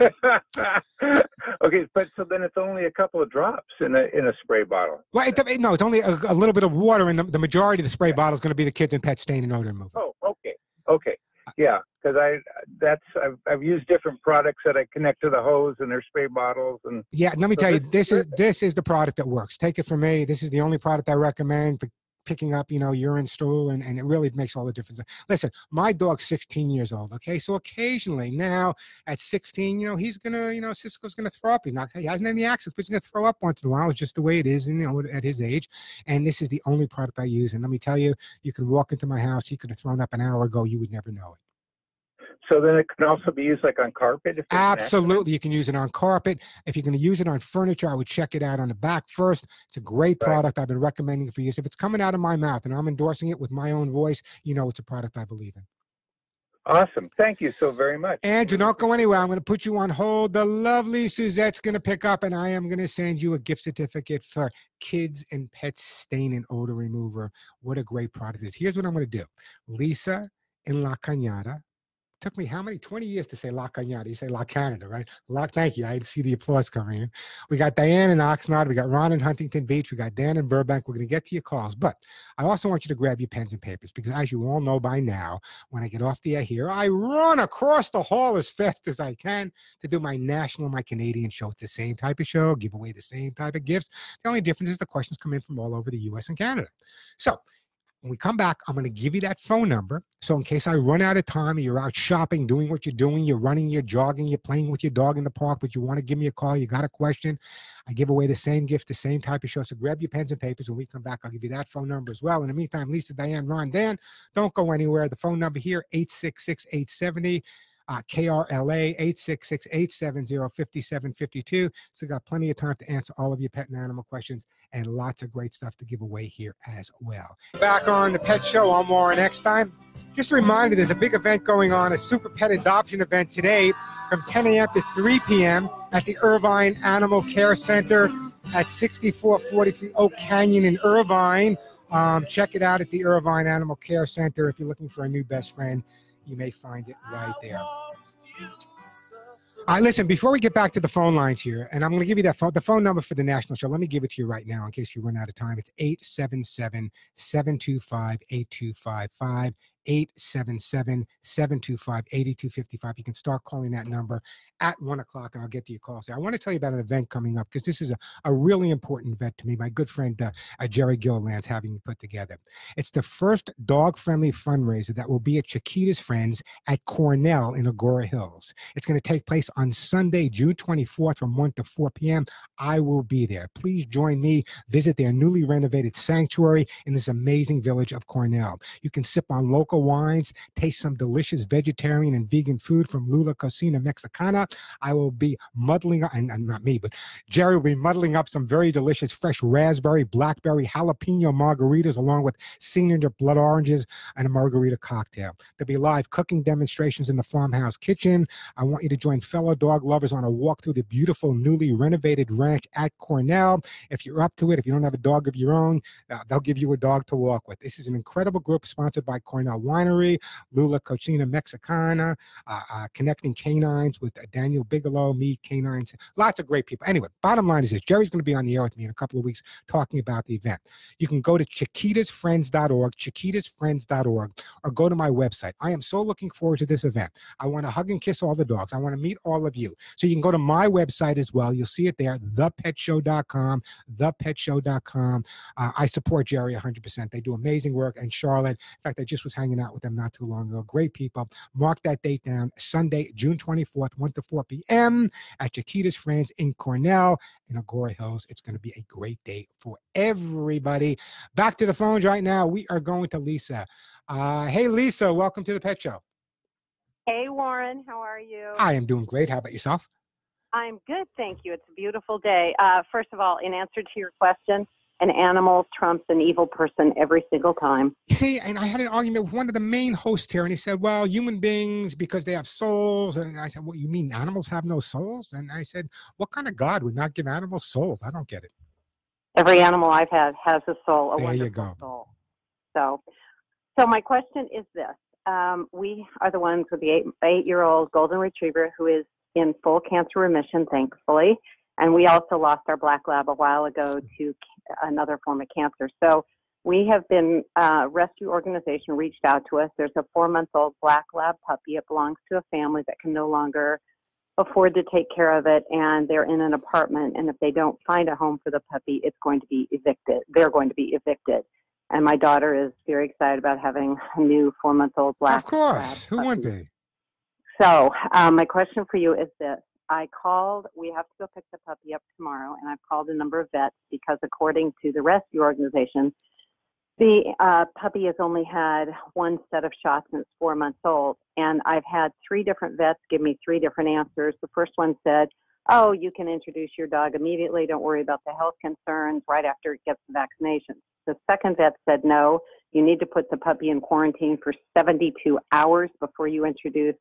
okay, but so then it's only a couple of drops in a in a spray bottle. Well, it, no, it's only a, a little bit of water, and the, the majority of the spray bottle is going to be the kids and pet stain and odor remover. Oh, okay, okay, yeah, because I that's I've I've used different products that I connect to the hose and their spray bottles and Yeah, let me So tell you, this is this is the product that works. Take it from me. This is the only product I recommend for picking up, you know, urine stool, and, and it really makes all the difference. Listen, my dog's 16 years old. Okay, so occasionally now at 16, you know, he's gonna, you know, Cisco's gonna throw up. He's not, he hasn't any access, but he's gonna throw up once in a while. It's just the way it is, you know, at his age. And this is the only product I use. And let me tell you, you can walk into my house. He could have thrown up an hour ago. You would never know it. So then it can also be used like on carpet. If there's an accident? Absolutely. You can use it on carpet. If you're going to use it on furniture, I would check it out on the back first. It's a great product. I've been recommending it for years. If it's coming out of my mouth and I'm endorsing it with my own voice, you know it's a product I believe in. Awesome. Thank you so very much. Andrew, don't go anywhere. I'm going to put you on hold. The lovely Suzette's going to pick up, and I am going to send you a gift certificate for Kids and Pets Stain and Odor Remover. What a great product it is. Here's what I'm going to do Lisa in La Cañada. Took me how many 20 years to say La Cañada? You say La Canada, right? La, thank you. I see the applause coming in. We got Diane in Oxnard. We got Ron in Huntington Beach. We got Dan in Burbank. We're going to get to your calls. But I also want you to grab your pens and papers because, as you all know by now, when I get off the air here, I run across the hall as fast as I can to do my national, my Canadian show. It's the same type of show, give away the same type of gifts. The only difference is the questions come in from all over the US and Canada. So when we come back, I'm going to give you that phone number. So in case I run out of time, you're out shopping, doing what you're doing, you're running, you're jogging, you're playing with your dog in the park, but you want to give me a call, you got a question, I give away the same gift, the same type of show. So grab your pens and papers. When we come back, I'll give you that phone number as well. In the meantime, Lisa, Diane, Ron, Dan, don't go anywhere. The phone number here, 866 870 uh, KRLA 866-870-5752. So got plenty of time to answer all of your pet and animal questions and lots of great stuff to give away here as well. Back on the Pet Show, I'm Warren Eckstein. Just a reminder, there's a big event going on, a super pet adoption event today from 10 a.m. to 3 p.m. at the Irvine Animal Care Center at 6443 Oak Canyon in Irvine. Um, check it out at the Irvine Animal Care Center. If you're looking for a new best friend, you may find it right there. All right, listen, before we get back to the phone lines here, and I'm going to give you that phone, the phone number for the national show. Let me give it to you right now in case you run out of time. It's 877 725 8255. 877 725 8255. You can start calling that number at one o'clock and I'll get to your calls. I want to tell you about an event coming up because this is a, a really important event to me. My good friend uh, uh, Jerry Gilliland's having put together. It's the first dog friendly fundraiser that will be at Chiquita's Friends at Cornell in Agoura Hills. It's going to take place on Sunday, June 24th from 1 to 4 p.m. I will be there. Please join me. Visit their newly renovated sanctuary in this amazing village of Cornell. You can sip on local wines, taste some delicious vegetarian and vegan food from Lula Cocina Mexicana. I will be muddling, and, and not me, but Jerry will be muddling up some very delicious fresh raspberry, blackberry, jalapeno margaritas, along with signature blood oranges and a margarita cocktail. There'll be live cooking demonstrations in the farmhouse kitchen. I want you to join fellow dog lovers on a walk through the beautiful, newly renovated ranch at Cornell. If you're up to it, if you don't have a dog of your own, uh, they'll give you a dog to walk with. This is an incredible group sponsored by Cornell Winery, Lula Cocina Mexicana, uh, uh, Connecting Canines with uh, Daniel Bigelow, me, Canines, lots of great people. Anyway, bottom line is this Jerry's going to be on the air with me in a couple of weeks talking about the event. You can go to chiquitasfriends.org, chiquitasfriends.org, or go to my website. I am so looking forward to this event. I want to hug and kiss all the dogs. I want to meet all of you. So you can go to my website as well. You'll see it there, thepetshow.com, thepetshow.com. Uh, I support Jerry 100%. They do amazing work. And Charlotte, in fact, I just was hanging out with them not too long ago. Great people. Mark that date down Sunday, June 24th, 1 to 4 p.m. at Chiquita's Friends in Cornell in Agoura Hills. It's going to be a great day for everybody. Back to the phones right now. We are going to Lisa. Uh, hey, Lisa, welcome to the Pet Show. Hey, Warren, how are you? I am doing great. How about yourself? I'm good, thank you. It's a beautiful day. Uh, first of all, in answer to your question, an animal trumps an evil person every single time. See, and I had an argument with one of the main hosts here, and he said, "Well, human beings because they have souls." And I said, "What you mean animals have no souls?" And I said, "What kind of God would not give animals souls? I don't get it." Every animal I've had has a soul, a There you go. soul. So, so my question is this: um, We are the ones with the eight, eight-year-old golden retriever who is in full cancer remission, thankfully, and we also lost our black lab a while ago to another form of cancer. So. We have been, uh, rescue organization reached out to us. There's a four month old black lab puppy. It belongs to a family that can no longer afford to take care of it and they're in an apartment and if they don't find a home for the puppy it's going to be evicted they're going to be evicted and my daughter is very excited about having a new four month old black lab. Of course, who wouldn't be? so um, my question for you is this i called we have to go pick the puppy up tomorrow and i've called a number of vets because according to the rescue organization the uh, puppy has only had one set of shots it's four months old. And I've had three different vets give me three different answers. The first one said, Oh, you can introduce your dog immediately. Don't worry about the health concerns right after it gets the vaccination. The second vet said, No, you need to put the puppy in quarantine for 72 hours before you introduce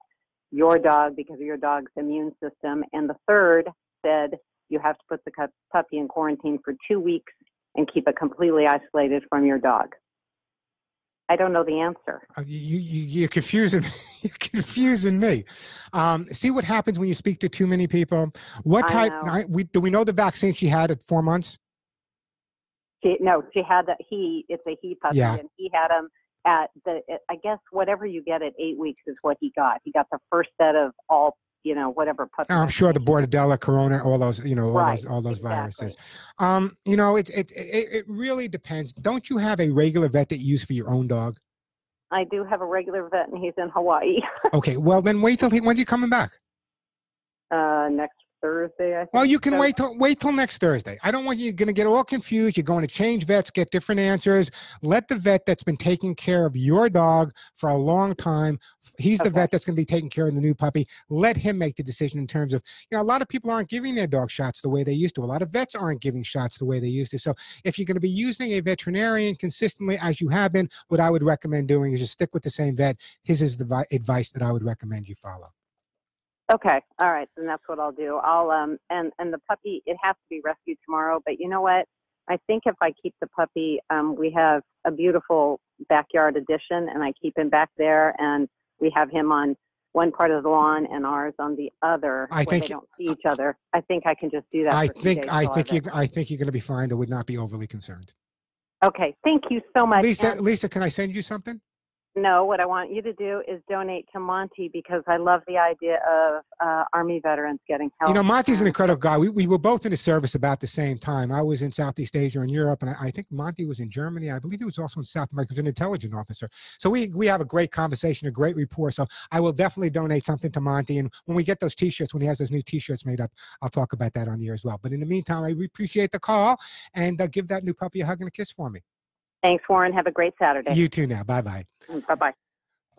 your dog because of your dog's immune system. And the third said, You have to put the puppy in quarantine for two weeks and keep it completely isolated from your dog. I don't know the answer. Uh, You, you, you're confusing. You're confusing me. Um, see what happens when you speak to too many people. What type? I, we, do we know the vaccine she had at four months? She, no, she had that. He, it's a he puppy, Yeah. and he had him at the. I guess whatever you get at eight weeks is what he got. He got the first set of all, you know, whatever puppy. I'm sure the Bordetella, Corona, all those, you know, all Right, those, all those viruses. Um, you know, it, it it it really depends. Don't you have a regular vet that you use for your own dog? I do have a regular vet, and he's in Hawaii. Okay, well then wait till he. When's he coming back? uh, next Thursday, I think. Well, you can So- wait till wait till next Thursday. I don't want you going to get all confused. You're going to change vets, get different answers. Let the vet that's been taking care of your dog for a long time. He's the vet that's going to be taking care of the new puppy. Let him make the decision in terms of you know a lot of people aren't giving their dog shots the way they used to. A lot of vets aren't giving shots the way they used to. So if you're going to be using a veterinarian consistently as you have been, what I would recommend doing is just stick with the same vet. His is the vi- advice that I would recommend you follow. Okay, all right, then that's what I'll do. I'll um and and the puppy it has to be rescued tomorrow. But you know what? I think if I keep the puppy, um, we have a beautiful backyard addition, and I keep him back there, and we have him on one part of the lawn and ours on the other. I think- they don't see each other. I think I can just do that. I think I think you I think you're going to be fine. I would not be overly concerned. Okay, thank you so much. Lisa, And- Lisa, can I send you something? No, what I want you to do is donate to Monty because I love the idea of uh, Army veterans getting help. You know, Monty's an incredible guy. We, we were both in the service about the same time. I was in Southeast Asia and Europe, and I, I think Monty was in Germany. I believe he was also in South America. He was an intelligence officer. So we we have a great conversation, a great rapport. So I will definitely donate something to Monty. And when we get those T-shirts, when he has those new T-shirts made up, I'll talk about that on the air as well. But in the meantime, I appreciate the call and uh, give that new puppy a hug and a kiss for me. Thanks, Warren. Have a great Saturday. You too now. Bye bye. Bye bye.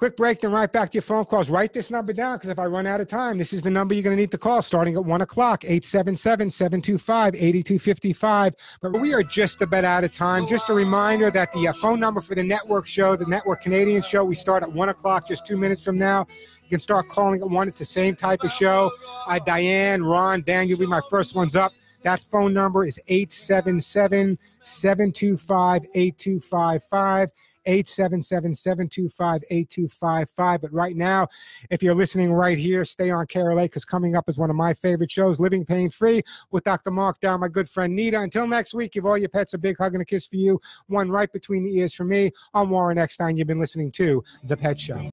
Quick break, then right back to your phone calls. Write this number down because if I run out of time, this is the number you're going to need to call starting at 1 o'clock 877 725 8255. But we are just about out of time. Just a reminder that the uh, phone number for the network show, the Network Canadian show, we start at 1 o'clock just two minutes from now. You can start calling at 1. It's the same type of show. Uh, Diane, Ron, Dan, you'll be my first ones up. That phone number is 877 725 8255. 877 725 8255. But right now, if you're listening right here, stay on KRLA because coming up is one of my favorite shows, Living Pain Free with Dr. Mark Down, my good friend Nita. Until next week, give all your pets a big hug and a kiss for you, one right between the ears for me. I'm Warren Eckstein. You've been listening to The Pet Show.